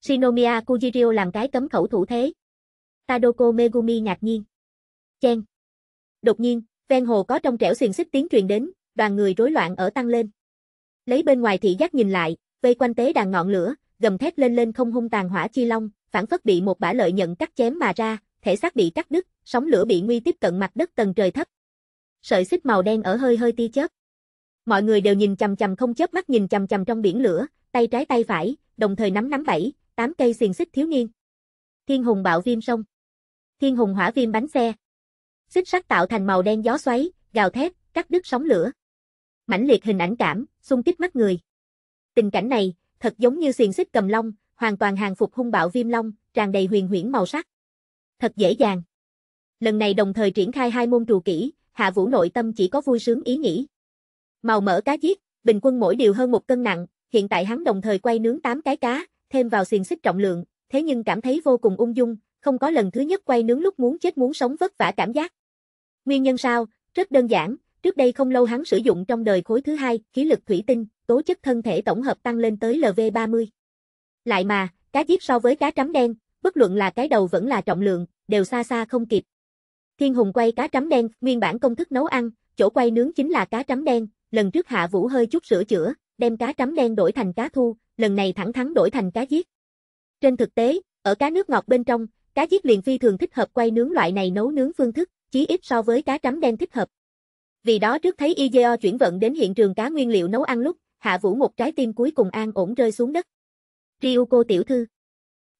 Shinomiya Kujirio làm cái cấm khẩu thủ thế. Tadoko Megumi ngạc nhiên. Chen. Đột nhiên, ven hồ có trong trẻo xiềng xích tiếng truyền đến, đoàn người rối loạn ở tăng lên. Lấy bên ngoài thị giác nhìn lại, vây quanh tế đàn ngọn lửa, gầm thét lên lên không hung tàn hỏa chi long, phản phất bị một bả lợi nhận cắt chém mà ra, thể xác bị cắt đứt, sóng lửa bị nguy tiếp cận mặt đất tầng trời thấp. Sợi xích màu đen ở hơi hơi tia chớp. Mọi người đều nhìn chằm chằm không chớp mắt nhìn chằm chằm trong biển lửa, tay trái tay phải, đồng thời nắm nắm bảy, tám cây xiềng xích thiếu niên. Thiên hùng bạo viêm sông. Thiên hùng hỏa viêm bánh xe. Xích sắt tạo thành màu đen gió xoáy, gào thét, cắt đứt sóng lửa. Mãnh liệt hình ảnh cảm, xung kích mắt người. Tình cảnh này, thật giống như xiềng xích cầm long, hoàn toàn hàng phục hung bạo viêm long, tràn đầy huyền huyễn màu sắc. Thật dễ dàng. Lần này đồng thời triển khai hai môn trù kỹ, Hạ Vũ nội tâm chỉ có vui sướng ý nghĩ. Màu mỡ cá giết, bình quân mỗi điều hơn một cân nặng, hiện tại hắn đồng thời quay nướng 8 cái cá, thêm vào xiềng xích trọng lượng, thế nhưng cảm thấy vô cùng ung dung, không có lần thứ nhất quay nướng lúc muốn chết muốn sống vất vả cảm giác. Nguyên nhân sao? Rất đơn giản, trước đây không lâu hắn sử dụng trong đời khối thứ hai, khí lực thủy tinh, tố chất thân thể tổng hợp tăng lên tới LV30. Lại mà, cá giết so với cá trắm đen, bất luận là cái đầu vẫn là trọng lượng, đều xa xa không kịp. Thiên Hùng quay cá trắm đen, nguyên bản công thức nấu ăn, chỗ quay nướng chính là cá trắm đen, lần trước Hạ Vũ hơi chút sửa chữa, đem cá trắm đen đổi thành cá thu, lần này thẳng thắn đổi thành cá giết. Trên thực tế, ở cá nước ngọt bên trong, cá giết liền phi thường thích hợp quay nướng loại này nấu nướng phương thức, chí ít so với cá trắm đen thích hợp. Vì đó trước thấy IGO chuyển vận đến hiện trường cá nguyên liệu nấu ăn lúc, Hạ Vũ một trái tim cuối cùng an ổn rơi xuống đất. Ryuko tiểu thư.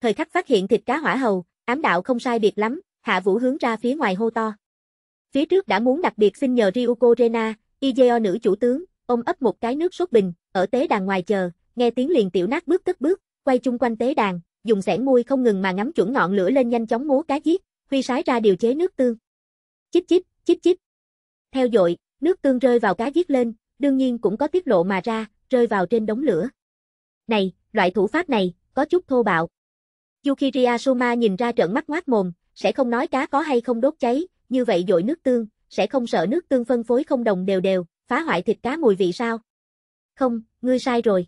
Thời khắc phát hiện thịt cá hỏa hầu, ám đạo không sai biệt lắm, Hạ Vũ hướng ra phía ngoài hô to. Phía trước đã muốn đặc biệt xin nhờ Ryuko Rena, Igeo nữ chủ tướng, ôm ấp một cái nước sốt bình, ở tế đàn ngoài chờ, nghe tiếng liền tiểu nát bước cất bước, quay chung quanh tế đàn, dùng sẻn mui không ngừng mà ngắm chuẩn ngọn lửa lên nhanh chóng múa cá giết, huy sái ra điều chế nước tương. Chíp chíp, chíp chíp. Theo dội, nước tương rơi vào cá giết lên, đương nhiên cũng có tiết lộ mà ra, rơi vào trên đống lửa. Này, loại thủ pháp này, có chút thô bạo. Yukiri Asuma nhìn ra trợn mắt ngoác mồm, sẽ không nói cá có hay không đốt cháy, như vậy dội nước tương, sẽ không sợ nước tương phân phối không đồng đều đều, phá hoại thịt cá mùi vị sao? Không, ngươi sai rồi.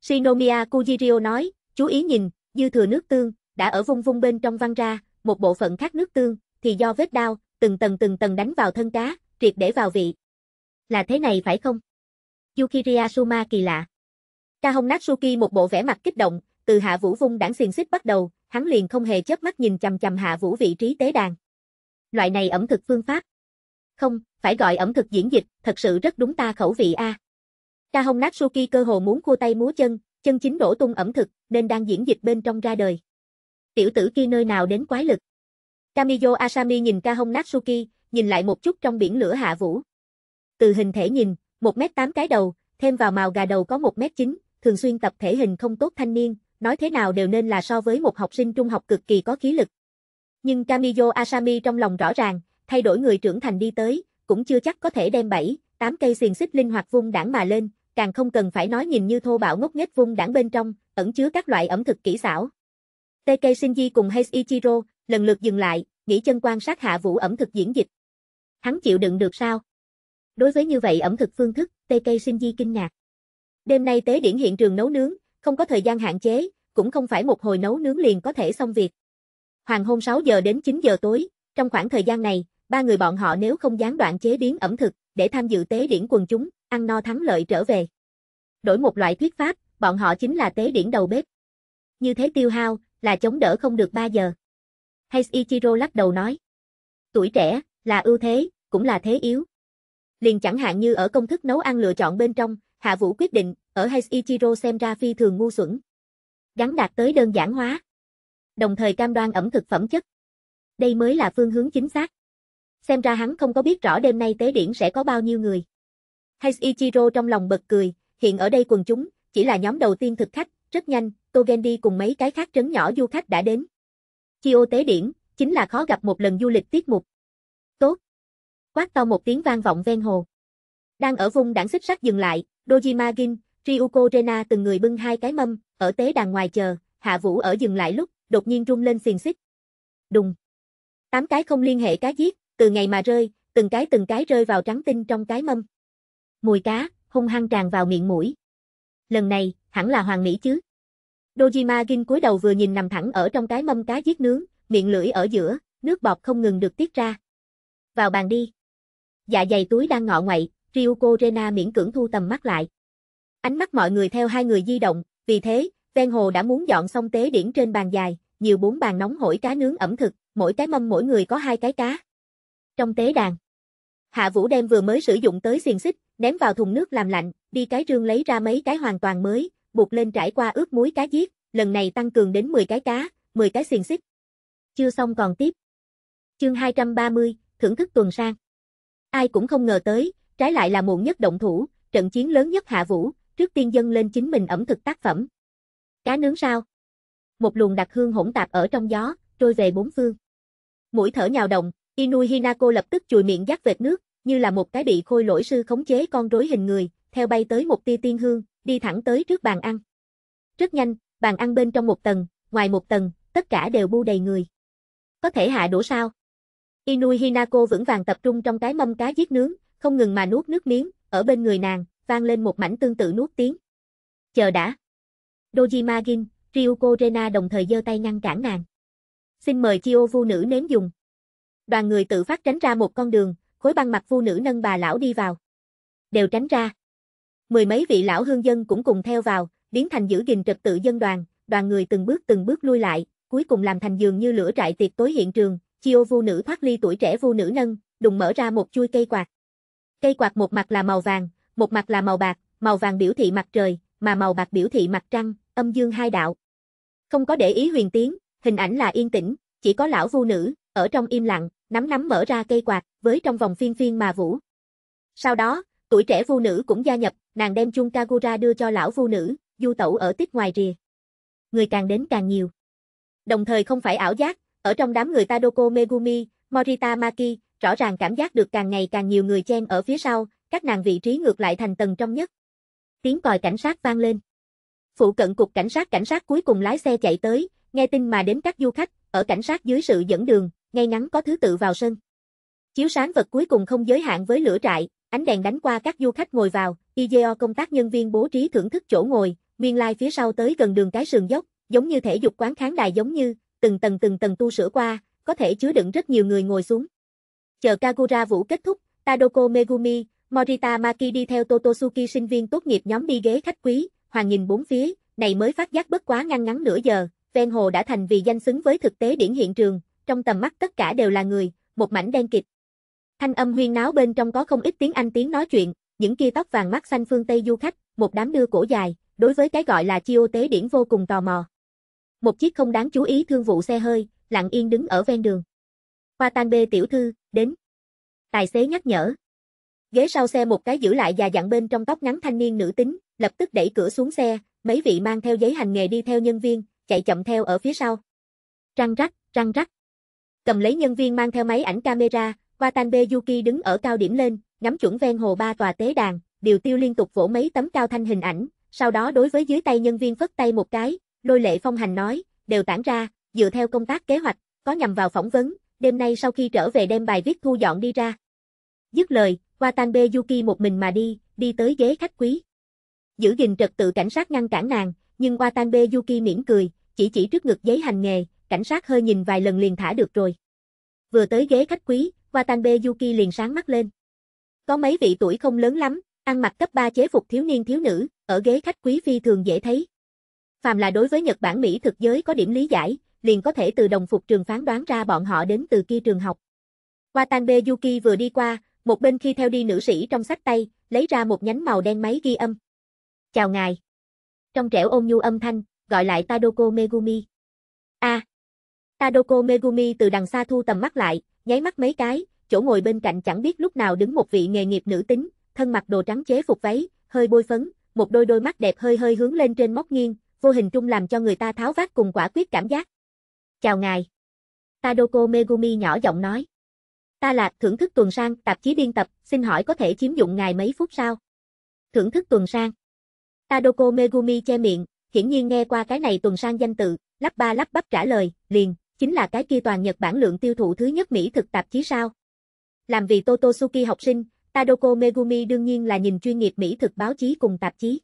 Shinomiya Kujirio nói, chú ý nhìn, dư thừa nước tương, đã ở vung vung bên trong văng ra, một bộ phận khác nước tương, thì do vết đao, từng tầng từng tầng đánh vào thân cá, triệt để vào vị. Là thế này phải không? yukiria suma kỳ lạ. Kahong Natsuki một bộ vẻ mặt kích động, từ hạ vũ vung đảng xiên xích bắt đầu, hắn liền không hề chớp mắt nhìn chằm chằm hạ vũ vị trí tế đàn. Loại này ẩm thực phương pháp. Không, phải gọi ẩm thực diễn dịch, thật sự rất đúng ta khẩu vị a. Kahong Natsuki cơ hồ muốn khua tay múa chân, chân chính đổ tung ẩm thực, nên đang diễn dịch bên trong ra đời. Tiểu tử kia nơi nào đến quái lực. Kamiyo Asami nhìn ca Kahong Natsuki, nhìn lại một chút trong biển lửa hạ vũ. Từ hình thể nhìn, 1m8 cái đầu, thêm vào màu gà đầu có 1m9, thường xuyên tập thể hình không tốt thanh niên, nói thế nào đều nên là so với một học sinh trung học cực kỳ có khí lực. Nhưng Kamiyo Asami trong lòng rõ ràng, thay đổi người trưởng thành đi tới, cũng chưa chắc có thể đem 7, 8 cây xiềng xích linh hoạt vung đảng mà lên, càng không cần phải nói nhìn như thô bạo ngốc nghếch vung đảng bên trong, ẩn chứa các loại ẩm thực kỹ xảo. TK Shinji cùng Hayes Ichiro, lần lượt dừng lại, nghỉ chân quan sát hạ vũ ẩm thực diễn dịch. Hắn chịu đựng được sao? Đối với như vậy ẩm thực phương thức, TK Shinji kinh ngạc. Đêm nay tế điển hiện trường nấu nướng, không có thời gian hạn chế, cũng không phải một hồi nấu nướng liền có thể xong việc. Hoàng hôn 6 giờ đến 9 giờ tối, trong khoảng thời gian này, ba người bọn họ nếu không gián đoạn chế biến ẩm thực, để tham dự tế điển quần chúng, ăn no thắng lợi trở về. Đổi một loại thuyết pháp, bọn họ chính là tế điển đầu bếp. Như thế tiêu hao, là chống đỡ không được 3 giờ. Hay Ichiro lắc đầu nói. Tuổi trẻ, là ưu thế, cũng là thế yếu. Liền chẳng hạn như ở công thức nấu ăn lựa chọn bên trong, Hạ Vũ quyết định, ở Hayes xem ra phi thường ngu xuẩn. Gắn đạt tới đơn giản hóa. Đồng thời cam đoan ẩm thực phẩm chất. Đây mới là phương hướng chính xác. Xem ra hắn không có biết rõ đêm nay tế điển sẽ có bao nhiêu người. Hayes trong lòng bật cười, hiện ở đây quần chúng, chỉ là nhóm đầu tiên thực khách, rất nhanh, Togendi cùng mấy cái khác trấn nhỏ du khách đã đến. Chio tế điển, chính là khó gặp một lần du lịch tiết mục. Tốt. Quát to một tiếng vang vọng ven hồ. Đang ở vùng đảng xích sắt dừng lại, Dojima Gin, Ryuko Rena từng người bưng hai cái mâm, ở tế đàn ngoài chờ, Hạ Vũ ở dừng lại lúc, đột nhiên rung lên xiềng xích. Đùng. Tám cái không liên hệ cá giết, từ ngày mà rơi, từng cái từng cái rơi vào trắng tinh trong cái mâm. Mùi cá, hung hăng tràn vào miệng mũi. Lần này, hẳn là hoàng mỹ chứ. Dojima Gin cúi đầu vừa nhìn nằm thẳng ở trong cái mâm cá giết nướng, miệng lưỡi ở giữa, nước bọt không ngừng được tiết ra. Vào bàn đi. Dạ dày túi đang ngọ ngoậy, Ryuko Rena miễn cưỡng thu tầm mắt lại. Ánh mắt mọi người theo hai người di động, vì thế, ven hồ đã muốn dọn xong tế điển trên bàn dài, nhiều bốn bàn nóng hổi cá nướng ẩm thực, mỗi cái mâm mỗi người có hai cái cá. Trong tế đàn, Hạ Vũ đem vừa mới sử dụng tới xiềng xích, ném vào thùng nước làm lạnh, đi cái rương lấy ra mấy cái hoàn toàn mới, buộc lên trải qua ướp muối cá giết, lần này tăng cường đến 10 cái cá, 10 cái xiềng xích. Chưa xong còn tiếp. Chương 230, thưởng thức tuần sang. Ai cũng không ngờ tới, trái lại là muộn nhất động thủ, trận chiến lớn nhất Hạ Vũ, trước tiên dâng lên chính mình ẩm thực tác phẩm. Cá nướng sao? Một luồng đặc hương hỗn tạp ở trong gió, trôi về bốn phương. Mũi thở nhào động, Inui Hinako lập tức chùi miệng dắt vệt nước, như là một cái bị khôi lỗi sư khống chế con rối hình người, theo bay tới một tia tiên hương, đi thẳng tới trước bàn ăn. Rất nhanh, bàn ăn bên trong một tầng, ngoài một tầng, tất cả đều bu đầy người. Có thể hạ đổ sao? Inui Hinako vững vàng tập trung trong cái mâm cá giết nướng, không ngừng mà nuốt nước miếng, ở bên người nàng, vang lên một mảnh tương tự nuốt tiếng. Chờ đã. Dojima Gin, Ryuko Rena đồng thời giơ tay ngăn cản nàng. Xin mời Chio vu nữ nếm dùng. Đoàn người tự phát tránh ra một con đường, khối băng mặt vu nữ nâng bà lão đi vào. Đều tránh ra. Mười mấy vị lão hương dân cũng cùng theo vào, biến thành giữ gìn trật tự dân đoàn, đoàn người từng bước từng bước lui lại, cuối cùng làm thành giường như lửa trại tiệc tối hiện trường, Chio vu nữ thoát ly tuổi trẻ vu nữ nâng, đùng mở ra một chui cây quạt. Cây quạt một mặt là màu vàng, một mặt là màu bạc, màu vàng biểu thị mặt trời, mà màu bạc biểu thị mặt trăng, âm dương hai đạo. Không có để ý huyền tiếng, hình ảnh là yên tĩnh, chỉ có lão vu nữ, ở trong im lặng, nắm nắm mở ra cây quạt, với trong vòng phiên phiên mà vũ. Sau đó, tuổi trẻ vu nữ cũng gia nhập, nàng đem chung Kagura đưa cho lão vu nữ, du tẩu ở tích ngoài rìa. Người càng đến càng nhiều. Đồng thời không phải ảo giác, ở trong đám người Tadoko Megumi, Morita Maki, rõ ràng cảm giác được càng ngày càng nhiều người chen ở phía sau, các nàng vị trí ngược lại thành tầng trong nhất. Tiếng còi cảnh sát vang lên. Phụ cận cục cảnh sát cảnh sát cuối cùng lái xe chạy tới, nghe tin mà đến các du khách, ở cảnh sát dưới sự dẫn đường, ngay ngắn có thứ tự vào sân. Chiếu sáng vật cuối cùng không giới hạn với lửa trại, ánh đèn đánh qua các du khách ngồi vào, IGO công tác nhân viên bố trí thưởng thức chỗ ngồi, nguyên lai phía sau tới gần đường cái sườn dốc, giống như thể dục quán khán đài giống như, từng tầng từng tầng tu sửa qua, có thể chứa đựng rất nhiều người ngồi xuống. Chờ Kagura vũ kết thúc, Tadoko Megumi, Morita Maki đi theo Totosuki sinh viên tốt nghiệp nhóm đi ghế khách quý, hoàng nhìn bốn phía, này mới phát giác bất quá ngăn ngắn nửa giờ, ven hồ đã thành vì danh xứng với thực tế điển hiện trường, trong tầm mắt tất cả đều là người, một mảnh đen kịt. Thanh âm huyên náo bên trong có không ít tiếng Anh tiếng nói chuyện, những kia tóc vàng mắt xanh phương Tây du khách, một đám đưa cổ dài, đối với cái gọi là chiêu tế điển vô cùng tò mò. Một chiếc không đáng chú ý thương vụ xe hơi, lặng yên đứng ở ven đường. Qua tan bê tiểu thư, đến. Tài xế nhắc nhở. Ghế sau xe một cái giữ lại già dặn bên trong tóc ngắn thanh niên nữ tính, lập tức đẩy cửa xuống xe, mấy vị mang theo giấy hành nghề đi theo nhân viên, chạy chậm theo ở phía sau. Răng rắc, răng rắc. Cầm lấy nhân viên mang theo máy ảnh camera, Watanabe Yuki đứng ở cao điểm lên, ngắm chuẩn ven hồ ba tòa tế đàn, điều tiêu liên tục vỗ mấy tấm cao thanh hình ảnh, sau đó đối với dưới tay nhân viên phất tay một cái, lôi lệ phong hành nói, đều tản ra, dựa theo công tác kế hoạch, có nhằm vào phỏng vấn, đêm nay sau khi trở về đem bài viết thu dọn đi ra. Dứt lời, Watanabe Yuki một mình mà đi, đi tới ghế khách quý. Giữ gìn trật tự cảnh sát ngăn cản nàng, nhưng Watanabe Yuki mỉm cười, chỉ chỉ trước ngực giấy hành nghề, cảnh sát hơi nhìn vài lần liền thả được rồi. Vừa tới ghế khách quý, Watanabe Yuki liền sáng mắt lên. Có mấy vị tuổi không lớn lắm, ăn mặc cấp 3 chế phục thiếu niên thiếu nữ, ở ghế khách quý phi thường dễ thấy. Phàm là đối với Nhật Bản Mỹ thực giới có điểm lý giải, liền có thể từ đồng phục trường phán đoán ra bọn họ đến từ kia trường học. Watanabe Yuki vừa đi qua, một bên khi theo đi nữ sĩ trong sách tay, lấy ra một nhánh màu đen máy ghi âm. Chào ngài. Trong trẻo ôn nhu âm thanh, gọi lại Tadoko Megumi. A. Tadoko Megumi từ đằng xa thu tầm mắt lại, nháy mắt mấy cái, chỗ ngồi bên cạnh chẳng biết lúc nào đứng một vị nghề nghiệp nữ tính, thân mặc đồ trắng chế phục váy, hơi bôi phấn, một đôi đôi mắt đẹp hơi hơi hướng lên trên móc nghiêng, vô hình trung làm cho người ta tháo vát cùng quả quyết cảm giác. Chào ngài. Tadoko Megumi nhỏ giọng nói. Ta là thưởng thức tuần sang, tạp chí biên tập, xin hỏi có thể chiếm dụng ngài mấy phút sao? Thưởng thức tuần sang. Tadoko Megumi che miệng, hiển nhiên nghe qua cái này tuần sang danh tự, lắp ba lắp bắp trả lời, liền, chính là cái kia toàn Nhật Bản lượng tiêu thụ thứ nhất Mỹ thực tạp chí sao? Làm vì Totosuki học sinh, Tadoko Megumi đương nhiên là nhìn chuyên nghiệp Mỹ thực báo chí cùng tạp chí.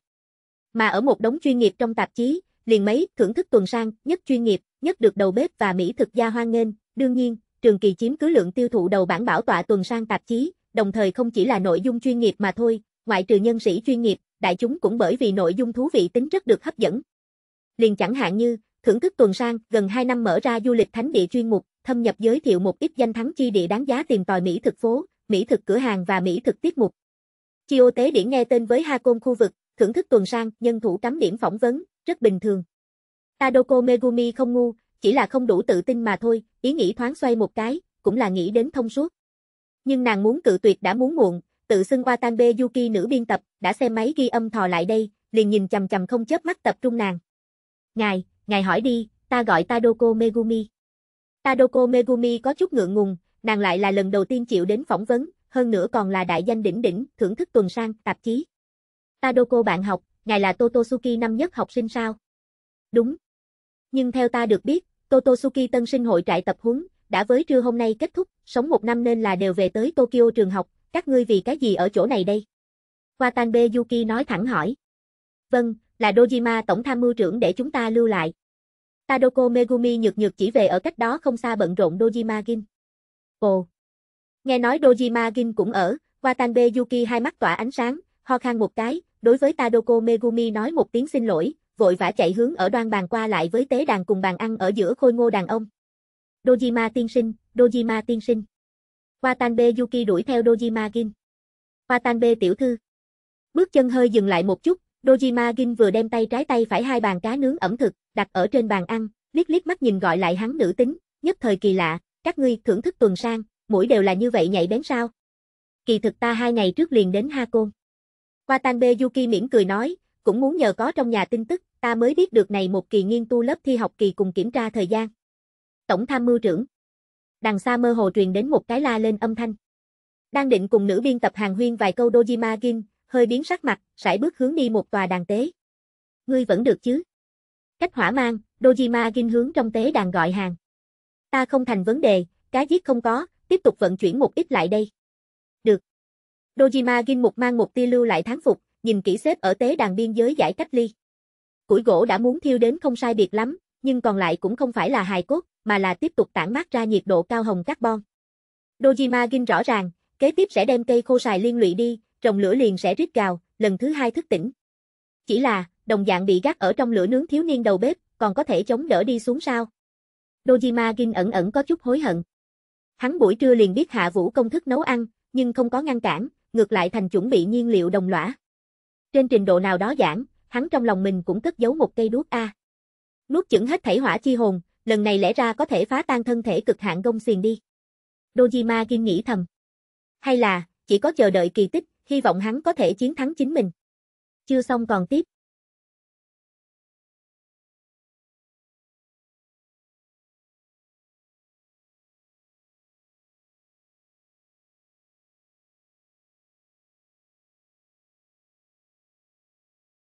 Mà ở một đống chuyên nghiệp trong tạp chí, liền mấy thưởng thức tuần sang, nhất chuyên nghiệp, nhất được đầu bếp và Mỹ thực gia hoan nghênh, đương nhiên, trường kỳ chiếm cứ lượng tiêu thụ đầu bản bảo tọa tuần sang tạp chí, đồng thời không chỉ là nội dung chuyên nghiệp mà thôi, ngoại trừ nhân sĩ chuyên nghiệp, đại chúng cũng bởi vì nội dung thú vị tính rất được hấp dẫn. Liền chẳng hạn như, thưởng thức tuần sang, gần 2 năm mở ra du lịch thánh địa chuyên mục, thâm nhập giới thiệu một ít danh thắng chi địa đáng giá tìm tòi Mỹ thực phố, Mỹ thực cửa hàng và Mỹ thực tiết mục. Chiêu tế điển nghe tên với ha côn khu vực, thưởng thức tuần sang, nhân thủ cắm điểm phỏng vấn, rất bình thường. Tadoko Megumi không ngu, chỉ là không đủ tự tin mà thôi, ý nghĩ thoáng xoay một cái, cũng là nghĩ đến thông suốt. Nhưng nàng muốn cự tuyệt đã muốn muộn, tự xưng Watanabe Yuki nữ biên tập, đã xem máy ghi âm thò lại đây, liền nhìn chầm chầm không chớp mắt tập trung nàng. Ngài, ngài hỏi đi, ta gọi Tadoko Megumi. Tadoko Megumi có chút ngượng ngùng, nàng lại là lần đầu tiên chịu đến phỏng vấn, hơn nữa còn là đại danh đỉnh đỉnh, thưởng thức tuần sang, tạp chí. Tadoko bạn học, ngài là Totosuki năm nhất học sinh sao? Đúng. Nhưng theo ta được biết, Totosuki tân sinh hội trại tập huấn, đã với trưa hôm nay kết thúc, sống một năm nên là đều về tới Tokyo trường học, các ngươi vì cái gì ở chỗ này đây? Watanabe Yuki nói thẳng hỏi. Vâng, là Dojima tổng tham mưu trưởng để chúng ta lưu lại. Tadoko Megumi nhược nhược chỉ về ở cách đó không xa bận rộn Dojima Gin. Ồ. Nghe nói Dojima Gin cũng ở, Watanabe Yuki hai mắt tỏa ánh sáng, ho khan một cái, đối với Tadoko Megumi nói một tiếng xin lỗi, vội vã chạy hướng ở đoan bàn qua lại với tế đàn cùng bàn ăn ở giữa khôi ngô đàn ông. Dojima tiên sinh, Dojima tiên sinh. Watanbe Yuki đuổi theo Dojima Gin. Watanbe tiểu thư. Bước chân hơi dừng lại một chút, Dojima Gin vừa đem tay trái tay phải hai bàn cá nướng ẩm thực, đặt ở trên bàn ăn, liếc liếc mắt nhìn gọi lại hắn nữ tính, nhất thời kỳ lạ, các ngươi thưởng thức tuần sang, mũi đều là như vậy nhảy bén sao? Kỳ thực ta hai ngày trước liền đến Ha Côn. Yuki mỉm cười nói, cũng muốn nhờ có trong nhà tin tức, ta mới biết được này một kỳ nghiên tu lớp thi học kỳ cùng kiểm tra thời gian. Tổng tham mưu trưởng. Đằng xa mơ hồ truyền đến một cái la lên âm thanh. Đang định cùng nữ biên tập hàng huyên vài câu Dojima Gin, hơi biến sắc mặt, sải bước hướng đi một tòa đàn tế. Ngươi vẫn được chứ? Cách hỏa mang, Dojima Gin hướng trong tế đàn gọi hàng. Ta không thành vấn đề, cá giết không có, tiếp tục vận chuyển một ít lại đây. Được. Dojima Gin một mang một tia lưu lại tháng phục, nhìn kỹ xếp ở tế đàn biên giới giải cách ly. Củi gỗ đã muốn thiêu đến không sai biệt lắm, nhưng còn lại cũng không phải là hài cốt, mà là tiếp tục tản mát ra nhiệt độ cao hồng carbon. Dojima Gin rõ ràng, kế tiếp sẽ đem cây khô xài liên lụy đi, trồng lửa liền sẽ rít gào, lần thứ hai thức tỉnh. Chỉ là, đồng dạng bị gác ở trong lửa nướng thiếu niên đầu bếp, còn có thể chống đỡ đi xuống sao? Dojima Gin ẩn ẩn có chút hối hận. Hắn buổi trưa liền biết hạ vũ công thức nấu ăn, nhưng không có ngăn cản, ngược lại thành chuẩn bị nhiên liệu đồng lõa. Trên trình độ nào đó giảng, hắn trong lòng mình cũng cất giấu một cây đuốc A. Nuốt chửng hết thảy hỏa chi hồn, lần này lẽ ra có thể phá tan thân thể cực hạn gông xiềng đi. Dojima Kim nghĩ thầm. Hay là, chỉ có chờ đợi kỳ tích, hy vọng hắn có thể chiến thắng chính mình. Chưa xong còn tiếp.